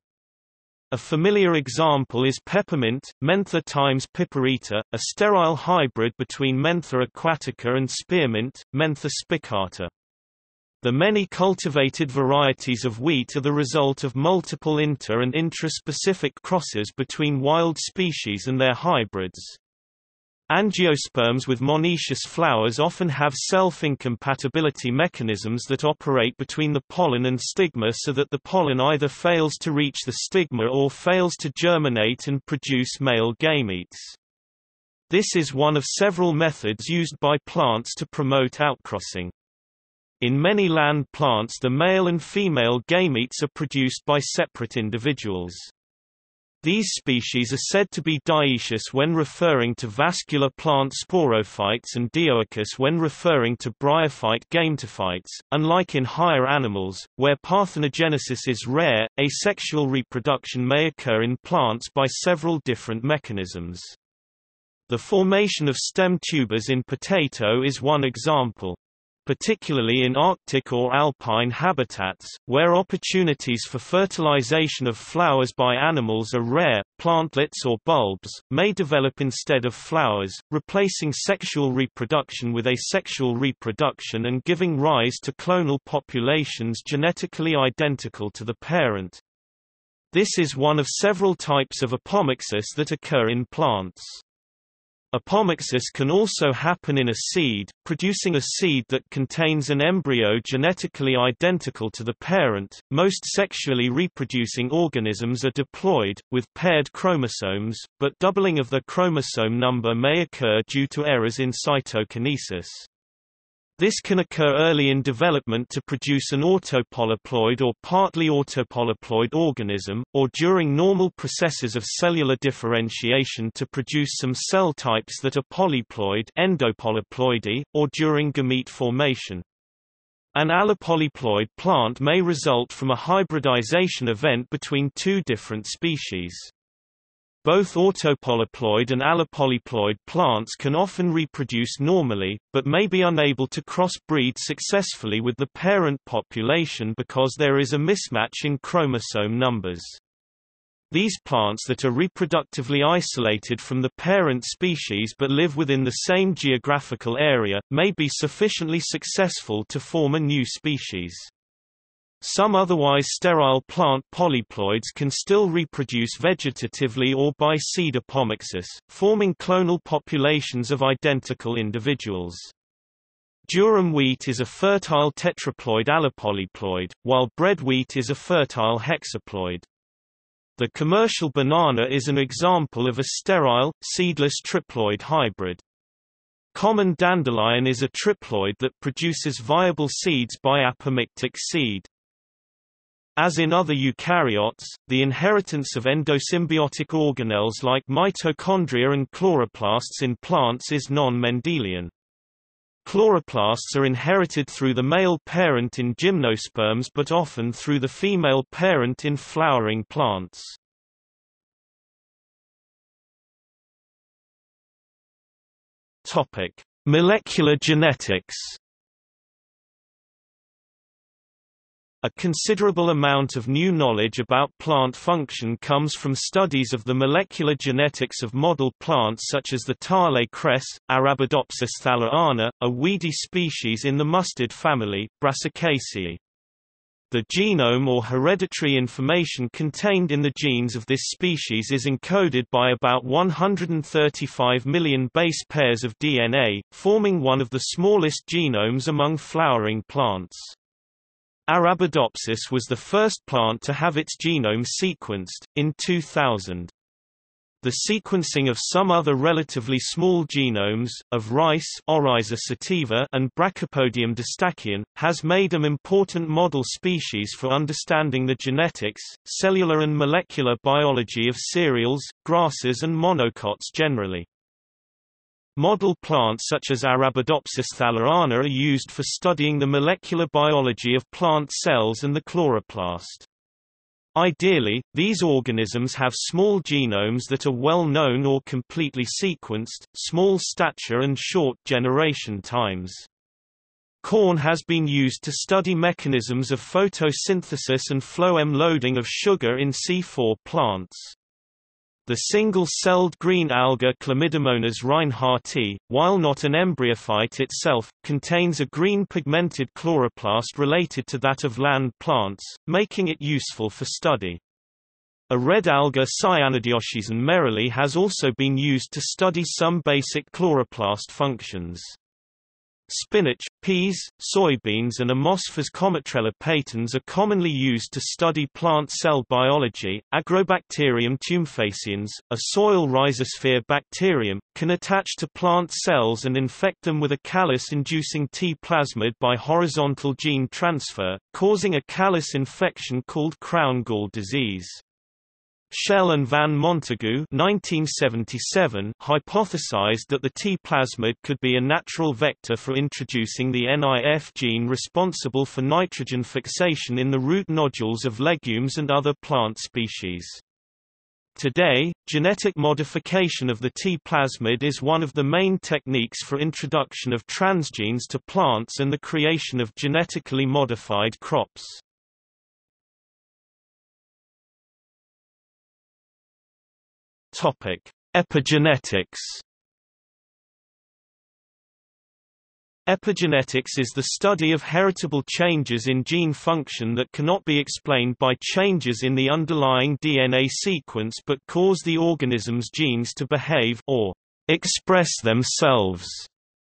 A familiar example is peppermint, Mentha times piperita, a sterile hybrid between Mentha aquatica and spearmint, Mentha spicata. The many cultivated varieties of wheat are the result of multiple inter- and intra-specific crosses between wild species and their hybrids. Angiosperms with monoecious flowers often have self-incompatibility mechanisms that operate between the pollen and stigma so that the pollen either fails to reach the stigma or fails to germinate and produce male gametes. This is one of several methods used by plants to promote outcrossing. In many land plants the male and female gametes are produced by separate individuals. These species are said to be dioecious when referring to vascular plant sporophytes and dioicous when referring to bryophyte gametophytes. Unlike in higher animals, where parthenogenesis is rare, asexual reproduction may occur in plants by several different mechanisms. The formation of stem tubers in potato is one example particularly in Arctic or alpine habitats, where opportunities for fertilization of flowers by animals are rare, plantlets or bulbs, may develop instead of flowers, replacing sexual reproduction with asexual reproduction and giving rise to clonal populations genetically identical to the parent. This is one of several types of apomixis that occur in plants. Apomixis can also happen in a seed, producing a seed that contains an embryo genetically identical to the parent. Most sexually reproducing organisms are diploid, with paired chromosomes, but doubling of the chromosome number may occur due to errors in cytokinesis. This can occur early in development to produce an autopolyploid or partly autopolyploid organism, or during normal processes of cellular differentiation to produce some cell types that are polyploid endopolyploidy, or during gamete formation. An allopolyploid plant may result from a hybridization event between two different species. Both autopolyploid and allopolyploid plants can often reproduce normally, but may be unable to crossbreed successfully with the parent population because there is a mismatch in chromosome numbers. These plants that are reproductively isolated from the parent species but live within the same geographical area, may be sufficiently successful to form a new species. Some otherwise sterile plant polyploids can still reproduce vegetatively or by seed apomixis, forming clonal populations of identical individuals. Durum wheat is a fertile tetraploid allopolyploid, while bread wheat is a fertile hexaploid. The commercial banana is an example of a sterile, seedless triploid hybrid. Common dandelion is a triploid that produces viable seeds by apomictic seed. As in other eukaryotes, the inheritance of endosymbiotic organelles like mitochondria and chloroplasts in plants is non-Mendelian. Chloroplasts are inherited through the male parent in gymnosperms but often through the female parent in flowering plants. Topic: Molecular genetics A considerable amount of new knowledge about plant function comes from studies of the molecular genetics of model plants such as the Thale cress, Arabidopsis thaliana, a weedy species in the mustard family, Brassicaceae. The genome or hereditary information contained in the genes of this species is encoded by about 135 million base pairs of DNA, forming one of the smallest genomes among flowering plants. Arabidopsis was the first plant to have its genome sequenced, in 2000. The sequencing of some other relatively small genomes, of rice sativa and Brachypodium distachyon, has made them important model species for understanding the genetics, cellular and molecular biology of cereals, grasses and monocots generally. Model plants such as Arabidopsis thaliana are used for studying the molecular biology of plant cells and the chloroplast. Ideally, these organisms have small genomes that are well known or completely sequenced, small stature and short generation times. Corn has been used to study mechanisms of photosynthesis and phloem loading of sugar in C4 plants. The single-celled green alga Chlamydomonas reinhardtii, while not an embryophyte itself, contains a green pigmented chloroplast related to that of land plants, making it useful for study. A red alga Cyanidioschyzon merolae has also been used to study some basic chloroplast functions. Spinach, peas, soybeans and a moss Physcomitrella patens are commonly used to study plant cell biology. Agrobacterium tumefaciens, a soil rhizosphere bacterium, can attach to plant cells and infect them with a callus-inducing T plasmid by horizontal gene transfer, causing a callus infection called crown gall disease. Schell and van Montagu 1977 hypothesized that the T plasmid could be a natural vector for introducing the NIF gene responsible for nitrogen fixation in the root nodules of legumes and other plant species. Today, genetic modification of the T plasmid is one of the main techniques for introduction of transgenes to plants and the creation of genetically modified crops. Topic: Epigenetics. Epigenetics is the study of heritable changes in gene function that cannot be explained by changes in the underlying DNA sequence but cause the organism's genes to behave or express themselves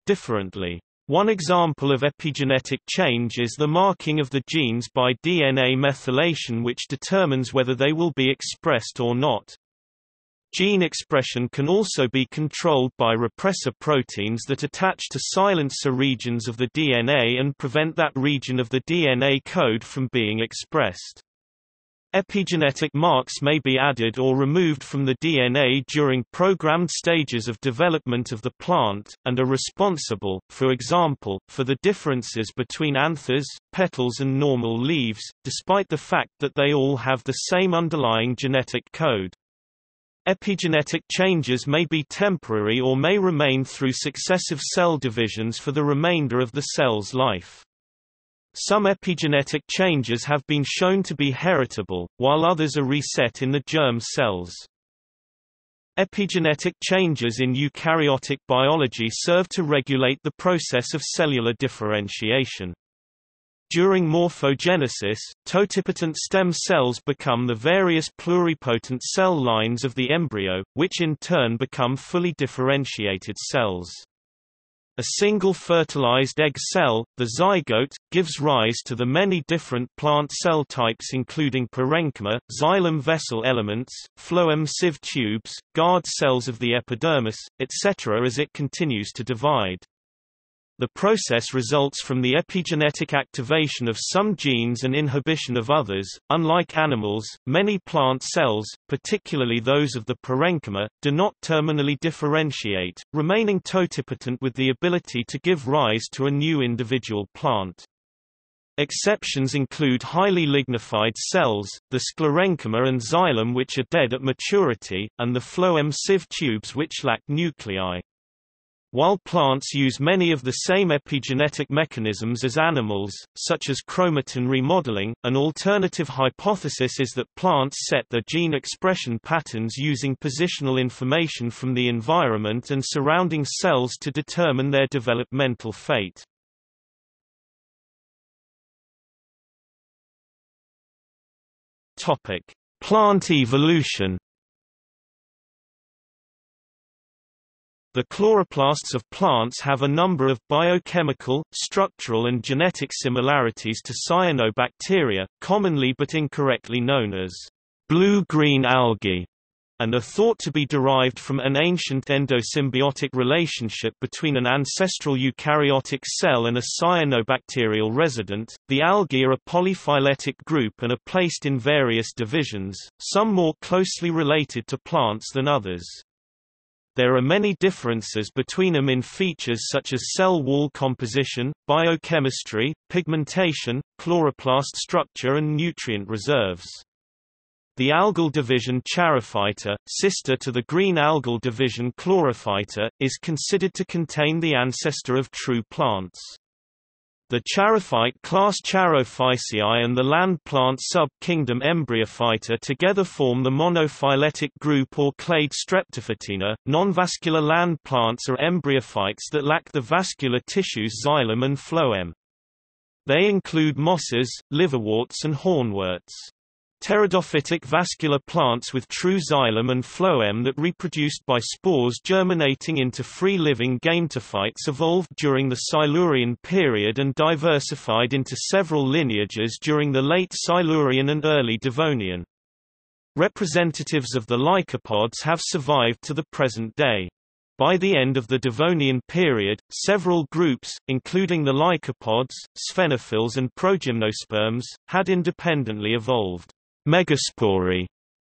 differently. One example of epigenetic change is the marking of the genes by DNA methylation which determines whether they will be expressed or not. Gene expression can also be controlled by repressor proteins that attach to silencer regions of the DNA and prevent that region of the DNA code from being expressed. Epigenetic marks may be added or removed from the DNA during programmed stages of development of the plant, and are responsible, for example, for the differences between anthers, petals and normal leaves, despite the fact that they all have the same underlying genetic code. Epigenetic changes may be temporary or may remain through successive cell divisions for the remainder of the cell's life. Some epigenetic changes have been shown to be heritable, while others are reset in the germ cells. Epigenetic changes in eukaryotic biology serve to regulate the process of cellular differentiation. During morphogenesis, totipotent stem cells become the various pluripotent cell lines of the embryo, which in turn become fully differentiated cells. A single fertilized egg cell, the zygote, gives rise to the many different plant cell types including parenchyma, xylem vessel elements, phloem sieve tubes, guard cells of the epidermis, etc. as it continues to divide. The process results from the epigenetic activation of some genes and inhibition of others. Unlike animals, many plant cells, particularly those of the parenchyma, do not terminally differentiate, remaining totipotent with the ability to give rise to a new individual plant. Exceptions include highly lignified cells, the sclerenchyma and xylem which are dead at maturity, and the phloem sieve tubes which lack nuclei. While plants use many of the same epigenetic mechanisms as animals, such as chromatin remodeling, an alternative hypothesis is that plants set their gene expression patterns using positional information from the environment and surrounding cells to determine their developmental fate. Plant evolution The chloroplasts of plants have a number of biochemical, structural and genetic similarities to cyanobacteria, commonly but incorrectly known as blue-green algae, and are thought to be derived from an ancient endosymbiotic relationship between an ancestral eukaryotic cell and a cyanobacterial resident. The algae are a polyphyletic group and are placed in various divisions, some more closely related to plants than others. There are many differences between them in features such as cell wall composition, biochemistry, pigmentation, chloroplast structure and nutrient reserves. The algal division Charophyta, sister to the green algal division Chlorophyta, is considered to contain the ancestor of true plants. The charophyte class Charophyceae and the land plant sub-kingdom Embryophyta together form the monophyletic group or clade Streptophytina. Non-vascular land plants are embryophytes that lack the vascular tissues xylem and phloem. They include mosses, liverworts and hornworts. Pteridophytic vascular plants with true xylem and phloem that reproduced by spores germinating into free-living gametophytes evolved during the Silurian period and diversified into several lineages during the late Silurian and early Devonian. Representatives of the lycopods have survived to the present day. By the end of the Devonian period, several groups, including the lycopods, sphenophylls and progymnosperms, had independently evolved. Megaspory.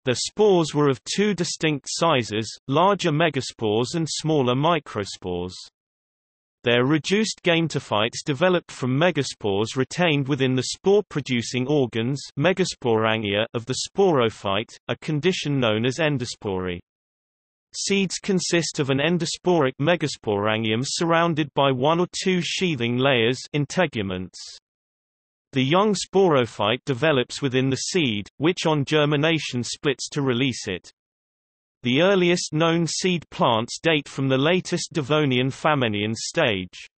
The spores were of two distinct sizes, larger megaspores and smaller microspores. Their reduced gametophytes developed from megaspores retained within the spore-producing organs megasporangia of the sporophyte, a condition known as endospory. Seeds consist of an endosporic megasporangium surrounded by one or two sheathing layers integuments. The young sporophyte develops within the seed, which on germination splits to release it. The earliest known seed plants date from the latest Devonian Famennian stage.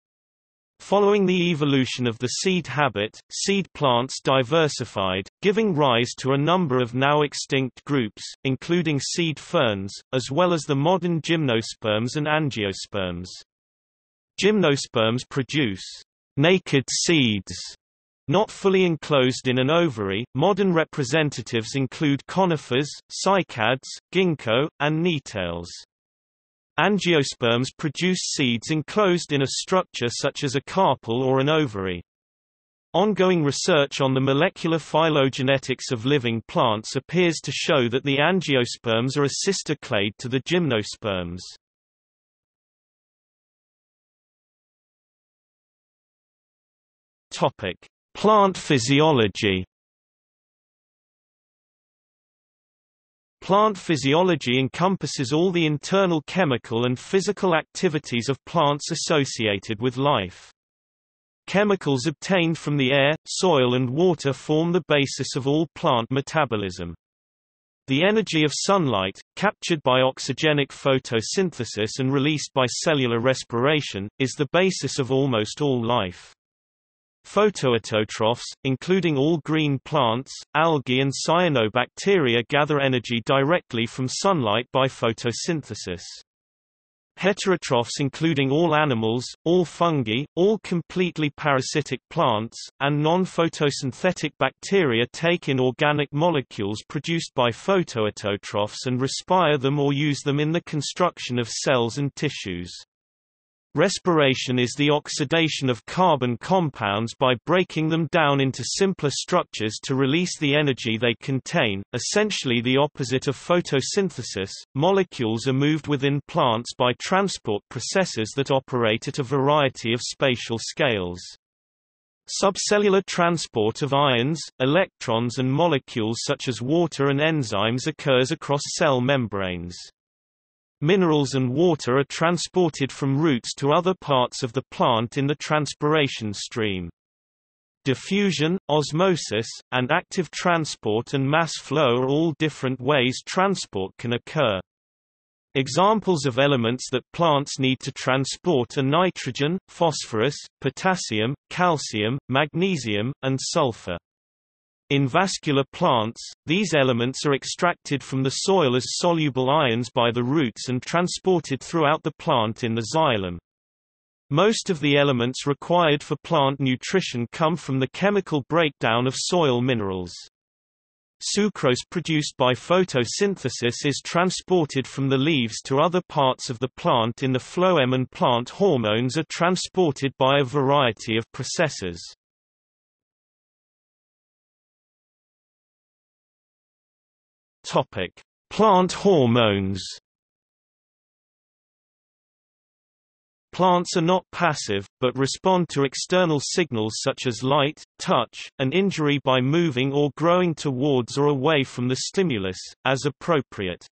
Following the evolution of the seed habit, seed plants diversified, giving rise to a number of now extinct groups, including seed ferns, as well as the modern gymnosperms and angiosperms. Gymnosperms produce naked seeds not fully enclosed in an ovary, modern representatives include conifers, cycads, ginkgo, and Gnetales. Angiosperms produce seeds enclosed in a structure such as a carpel or an ovary. Ongoing research on the molecular phylogenetics of living plants appears to show that the angiosperms are a sister clade to the gymnosperms. Topic: Plant physiology. Plant physiology encompasses all the internal chemical and physical activities of plants associated with life. Chemicals obtained from the air, soil and water form the basis of all plant metabolism. The energy of sunlight, captured by oxygenic photosynthesis and released by cellular respiration, is the basis of almost all life. Photoautotrophs, including all green plants, algae and cyanobacteria gather energy directly from sunlight by photosynthesis. Heterotrophs including all animals, all fungi, all completely parasitic plants, and non-photosynthetic bacteria take in organic molecules produced by photoautotrophs and respire them or use them in the construction of cells and tissues. Respiration is the oxidation of carbon compounds by breaking them down into simpler structures to release the energy they contain, essentially the opposite of photosynthesis. Molecules are moved within plants by transport processes that operate at a variety of spatial scales. Subcellular transport of ions, electrons and molecules such as water and enzymes occurs across cell membranes. Minerals and water are transported from roots to other parts of the plant in the transpiration stream. Diffusion, osmosis, and active transport and mass flow are all different ways transport can occur. Examples of elements that plants need to transport are nitrogen, phosphorus, potassium, calcium, magnesium, and sulfur. In vascular plants, these elements are extracted from the soil as soluble ions by the roots and transported throughout the plant in the xylem. Most of the elements required for plant nutrition come from the chemical breakdown of soil minerals. Sucrose produced by photosynthesis is transported from the leaves to other parts of the plant in the phloem and plant hormones are transported by a variety of processes. Topic: Plant hormones. Plants are not passive, but respond to external signals such as light, touch, and injury by moving or growing towards or away from the stimulus, as appropriate.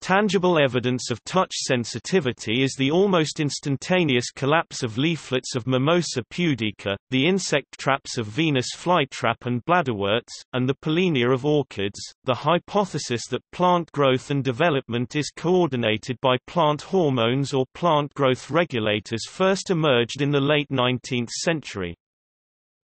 Tangible evidence of touch sensitivity is the almost instantaneous collapse of leaflets of Mimosa pudica, the insect traps of Venus flytrap and bladderworts, and the pollinia of orchids. The hypothesis that plant growth and development is coordinated by plant hormones or plant growth regulators first emerged in the late 19th century.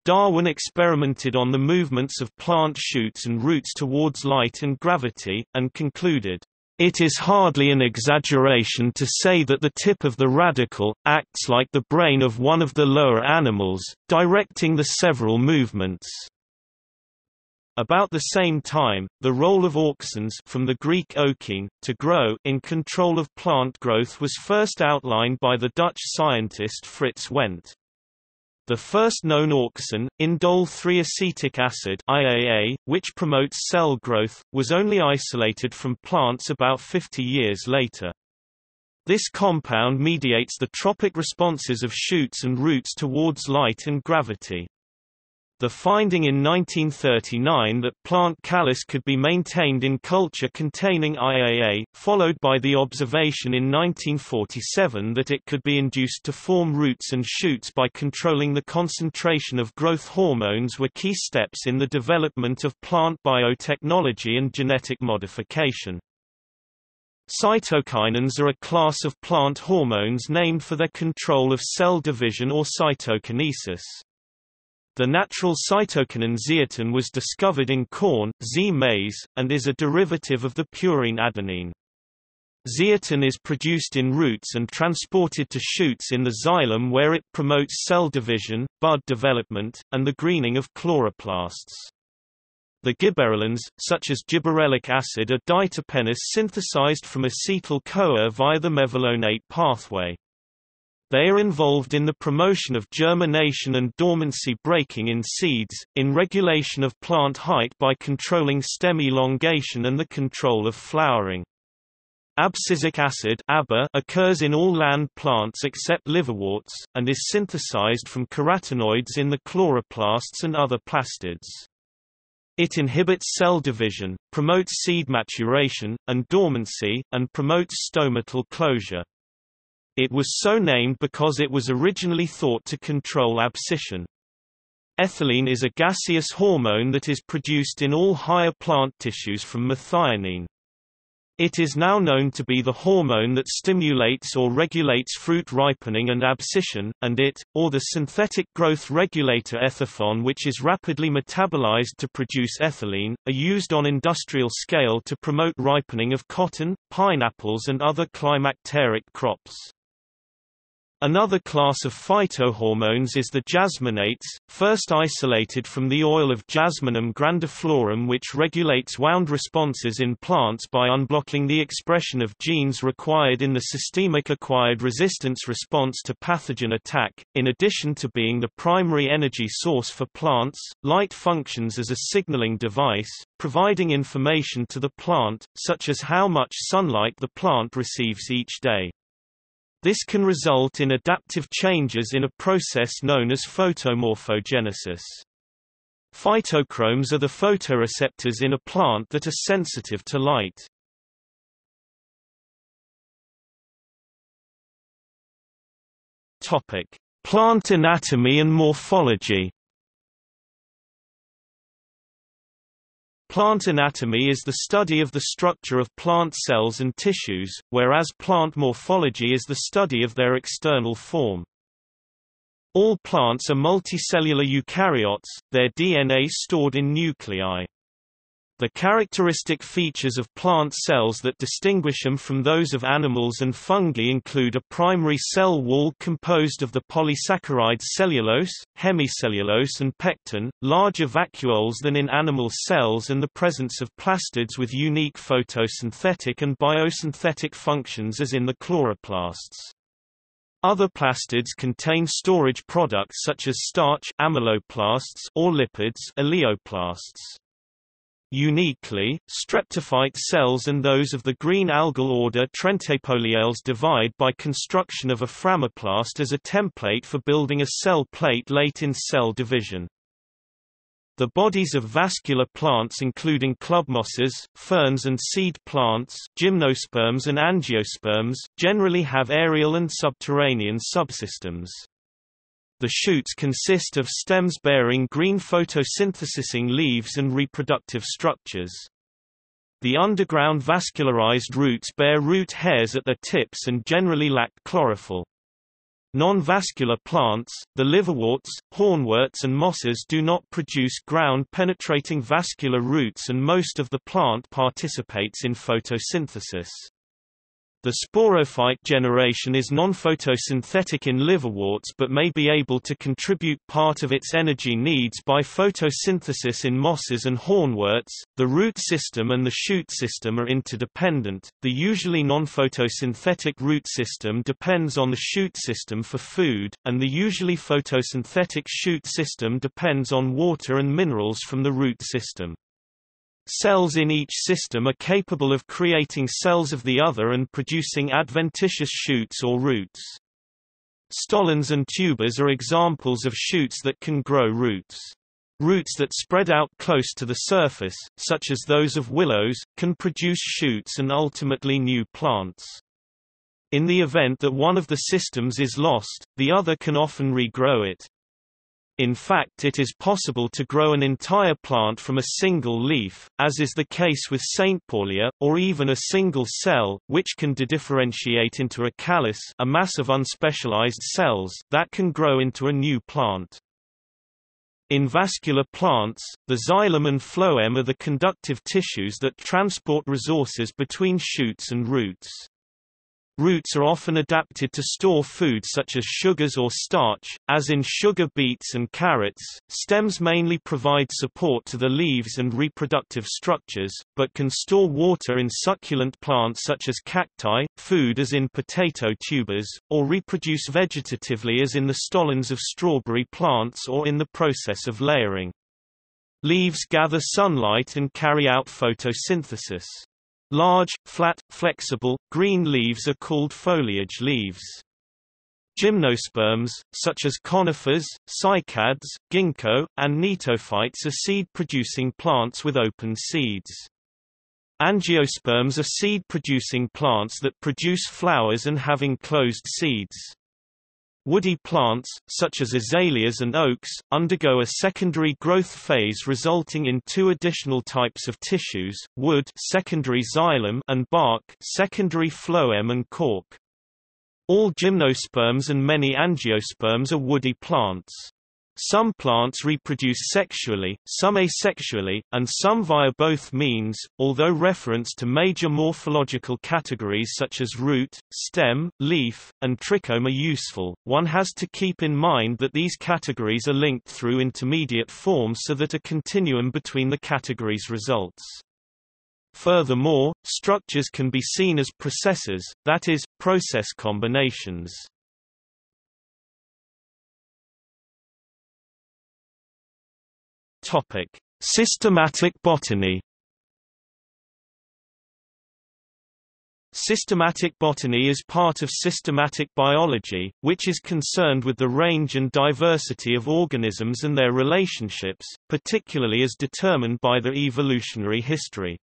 Darwin experimented on the movements of plant shoots and roots towards light and gravity, and concluded, it is hardly an exaggeration to say that the tip of the radicle, acts like the brain of one of the lower animals, directing the several movements. About the same time, the role of auxins from the Greek auxein, to grow in control of plant growth was first outlined by the Dutch scientist Frits Went. The first known auxin, indole 3-acetic acid IAA, which promotes cell growth, was only isolated from plants about 50 years later. This compound mediates the tropic responses of shoots and roots towards light and gravity. The finding in 1939 that plant callus could be maintained in culture containing IAA, followed by the observation in 1947 that it could be induced to form roots and shoots by controlling the concentration of growth hormones were key steps in the development of plant biotechnology and genetic modification. Cytokinins are a class of plant hormones named for their control of cell division or cytokinesis. The natural cytokinin zeatin was discovered in corn, Zea mays, and is a derivative of the purine adenine. Zeatin is produced in roots and transported to shoots in the xylem where it promotes cell division, bud development, and the greening of chloroplasts. The gibberellins, such as gibberellic acid are diterpenes synthesized from acetyl-CoA via the mevalonate pathway. They are involved in the promotion of germination and dormancy breaking in seeds, in regulation of plant height by controlling stem elongation and the control of flowering. Abscisic acid occurs in all land plants except liverworts, and is synthesized from carotenoids in the chloroplasts and other plastids. It inhibits cell division, promotes seed maturation, and dormancy, and promotes stomatal closure. It was so named because it was originally thought to control abscission. Ethylene is a gaseous hormone that is produced in all higher plant tissues from methionine. It is now known to be the hormone that stimulates or regulates fruit ripening and abscission, and it, or the synthetic growth regulator ethephon which is rapidly metabolized to produce ethylene, are used on industrial scale to promote ripening of cotton, pineapples and other climacteric crops. Another class of phytohormones is the jasmonates, first isolated from the oil of Jasminum grandiflorum which regulates wound responses in plants by unblocking the expression of genes required in the systemic acquired resistance response to pathogen attack. In addition to being the primary energy source for plants, light functions as a signaling device, providing information to the plant, such as how much sunlight the plant receives each day. This can result in adaptive changes in a process known as photomorphogenesis. Phytochromes are the photoreceptors in a plant that are sensitive to light. Topic: Plant anatomy and morphology. Plant anatomy is the study of the structure of plant cells and tissues, whereas plant morphology is the study of their external form. All plants are multicellular eukaryotes, their DNA stored in nuclei. The characteristic features of plant cells that distinguish them from those of animals and fungi include a primary cell wall composed of the polysaccharides cellulose, hemicellulose and pectin, larger vacuoles than in animal cells and the presence of plastids with unique photosynthetic and biosynthetic functions as in the chloroplasts. Other plastids contain storage products such as starch amyloplasts or lipids oleoplasts. Uniquely, streptophyte cells and those of the green algal order Trentepohliales divide by construction of a phragmoplast as a template for building a cell plate late in cell division. The bodies of vascular plants including club mosses, ferns and seed plants gymnosperms and angiosperms, generally have aerial and subterranean subsystems. The shoots consist of stems bearing green photosynthesizing leaves and reproductive structures. The underground vascularized roots bear root hairs at their tips and generally lack chlorophyll. Non-vascular plants, the liverworts, hornworts and mosses do not produce ground-penetrating vascular roots and most of the plant participates in photosynthesis. The sporophyte generation is non-photosynthetic in liverworts but may be able to contribute part of its energy needs by photosynthesis in mosses and hornworts. The root system and the shoot system are interdependent. The usually non-photosynthetic root system depends on the shoot system for food, and the usually photosynthetic shoot system depends on water and minerals from the root system. Cells in each system are capable of creating cells of the other and producing adventitious shoots or roots. Stolons and tubers are examples of shoots that can grow roots. Roots that spread out close to the surface, such as those of willows, can produce shoots and ultimately new plants. In the event that one of the systems is lost, the other can often regrow it. In fact it is possible to grow an entire plant from a single leaf, as is the case with Saintpaulia, or even a single cell, which can dedifferentiate into a callus a mass of unspecialized cells that can grow into a new plant. In vascular plants, the xylem and phloem are the conductive tissues that transport resources between shoots and roots. Roots are often adapted to store food such as sugars or starch, as in sugar beets and carrots. Stems mainly provide support to the leaves and reproductive structures, but can store water in succulent plants such as cacti, food as in potato tubers, or reproduce vegetatively as in the stolons of strawberry plants or in the process of layering. Leaves gather sunlight and carry out photosynthesis. Large, flat, flexible, green leaves are called foliage leaves. Gymnosperms, such as conifers, cycads, ginkgo, and gnetophytes are seed-producing plants with open seeds. Angiosperms are seed-producing plants that produce flowers and have enclosed seeds. Woody plants, such as azaleas and oaks, undergo a secondary growth phase resulting in two additional types of tissues, wood secondary xylem and bark secondary phloem and cork. All gymnosperms and many angiosperms are woody plants. Some plants reproduce sexually, some asexually, and some via both means, although reference to major morphological categories such as root, stem, leaf, and trichome are useful, one has to keep in mind that these categories are linked through intermediate forms so that a continuum between the categories results. Furthermore, structures can be seen as processes, that is, process combinations. Topic: Systematic botany. Systematic botany is part of systematic biology, which is concerned with the range and diversity of organisms and their relationships, particularly as determined by their evolutionary history.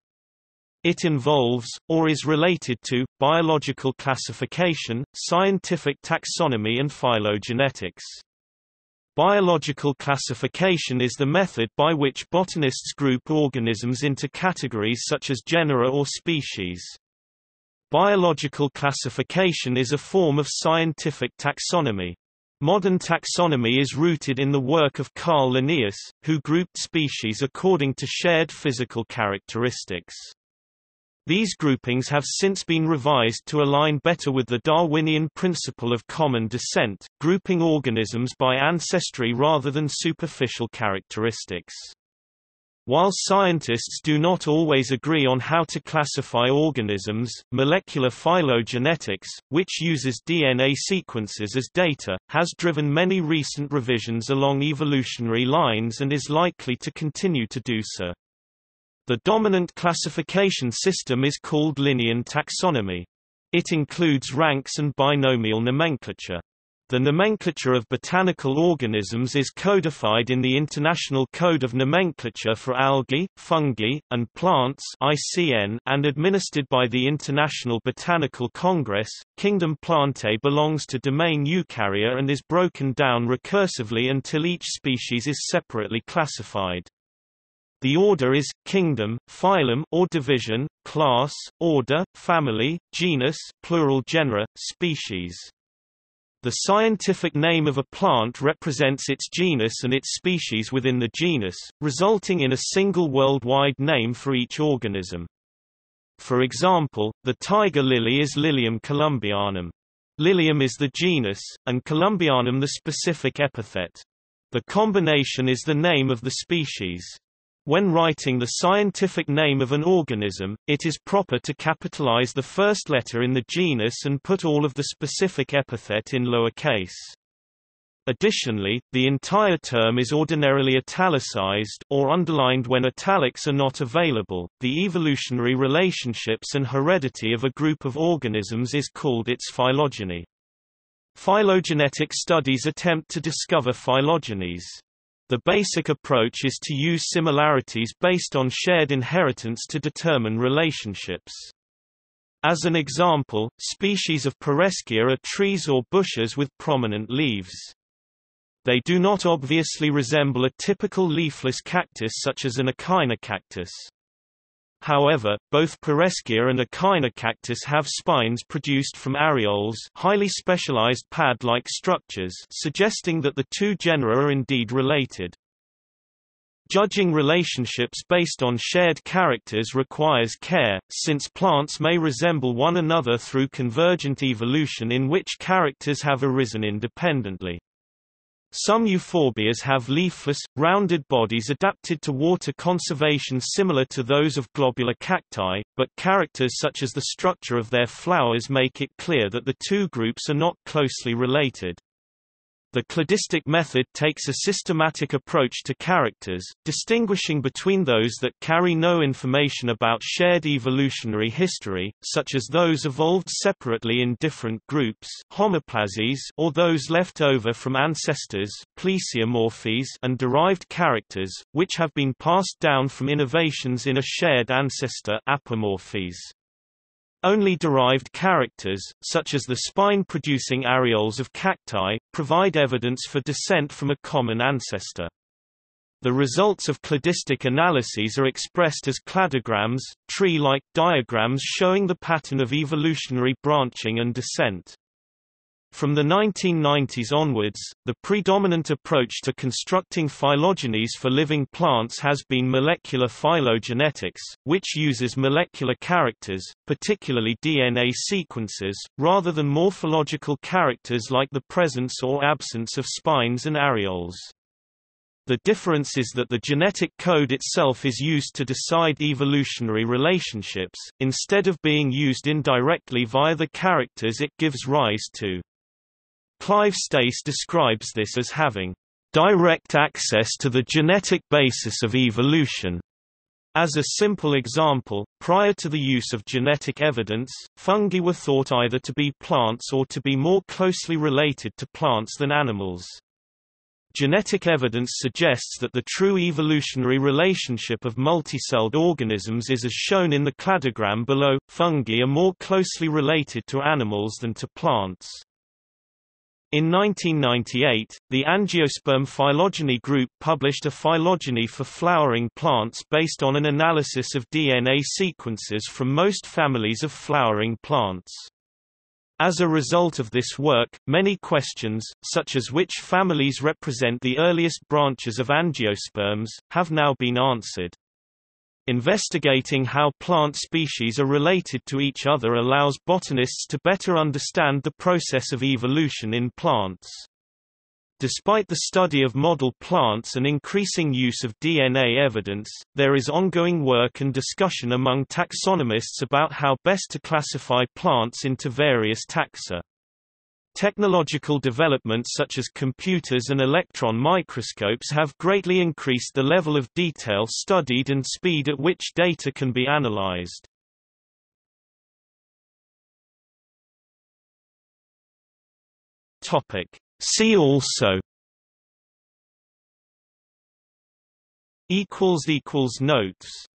It involves, or is related to, biological classification, scientific taxonomy and phylogenetics. Biological classification is the method by which botanists group organisms into categories such as genera or species. Biological classification is a form of scientific taxonomy. Modern taxonomy is rooted in the work of Carl Linnaeus, who grouped species according to shared physical characteristics. These groupings have since been revised to align better with the Darwinian principle of common descent, grouping organisms by ancestry rather than superficial characteristics. While scientists do not always agree on how to classify organisms, molecular phylogenetics, which uses DNA sequences as data, has driven many recent revisions along evolutionary lines and is likely to continue to do so. The dominant classification system is called Linnean taxonomy. It includes ranks and binomial nomenclature. The nomenclature of botanical organisms is codified in the International Code of Nomenclature for Algae, Fungi, and Plants (ICN) and administered by the International Botanical Congress. Kingdom Plantae belongs to domain Eukarya and is broken down recursively until each species is separately classified. The order is, kingdom, phylum or division, class, order, family, genus plural genera, species. The scientific name of a plant represents its genus and its species within the genus, resulting in a single worldwide name for each organism. For example, the tiger lily is Lilium columbianum. Lilium is the genus, and columbianum the specific epithet. The combination is the name of the species. When writing the scientific name of an organism, it is proper to capitalize the first letter in the genus and put all of the specific epithet in lower case. Additionally, the entire term is ordinarily italicized or underlined when italics are not available. The evolutionary relationships and heredity of a group of organisms is called its phylogeny. Phylogenetic studies attempt to discover phylogenies. The basic approach is to use similarities based on shared inheritance to determine relationships. As an example, species of Pereskia are trees or bushes with prominent leaves. They do not obviously resemble a typical leafless cactus such as an echinocactus. However, both Pereskia and Echinocactus have spines produced from areoles highly specialized pad-like structures, suggesting that the two genera are indeed related. Judging relationships based on shared characters requires care, since plants may resemble one another through convergent evolution in which characters have arisen independently. Some euphorbias have leafless, rounded bodies adapted to water conservation similar to those of globular cacti, but characters such as the structure of their flowers make it clear that the two groups are not closely related. The cladistic method takes a systematic approach to characters, distinguishing between those that carry no information about shared evolutionary history, such as those evolved separately in different groups homoplasies or those left over from ancestors plesiomorphies and derived characters, which have been passed down from innovations in a shared ancestor apomorphies. Only derived characters, such as the spine-producing areoles of cacti, provide evidence for descent from a common ancestor. The results of cladistic analyses are expressed as cladograms, tree-like diagrams showing the pattern of evolutionary branching and descent. From the 1990s onwards, the predominant approach to constructing phylogenies for living plants has been molecular phylogenetics, which uses molecular characters, particularly DNA sequences, rather than morphological characters like the presence or absence of spines and areoles. The difference is that the genetic code itself is used to decide evolutionary relationships, instead of being used indirectly via the characters it gives rise to. Clive Stace describes this as having direct access to the genetic basis of evolution. As a simple example, prior to the use of genetic evidence, fungi were thought either to be plants or to be more closely related to plants than animals. Genetic evidence suggests that the true evolutionary relationship of multicelled organisms is as shown in the cladogram below. Fungi are more closely related to animals than to plants. In 1998, the Angiosperm phylogeny group published a phylogeny for flowering plants based on an analysis of DNA sequences from most families of flowering plants. As a result of this work, many questions, such as which families represent the earliest branches of angiosperms, have now been answered. Investigating how plant species are related to each other allows botanists to better understand the process of evolution in plants. Despite the study of model plants and increasing use of DNA evidence, there is ongoing work and discussion among taxonomists about how best to classify plants into various taxa. Technological developments such as computers and electron microscopes have greatly increased the level of detail studied and speed at which data can be analyzed. Topic. See also Notes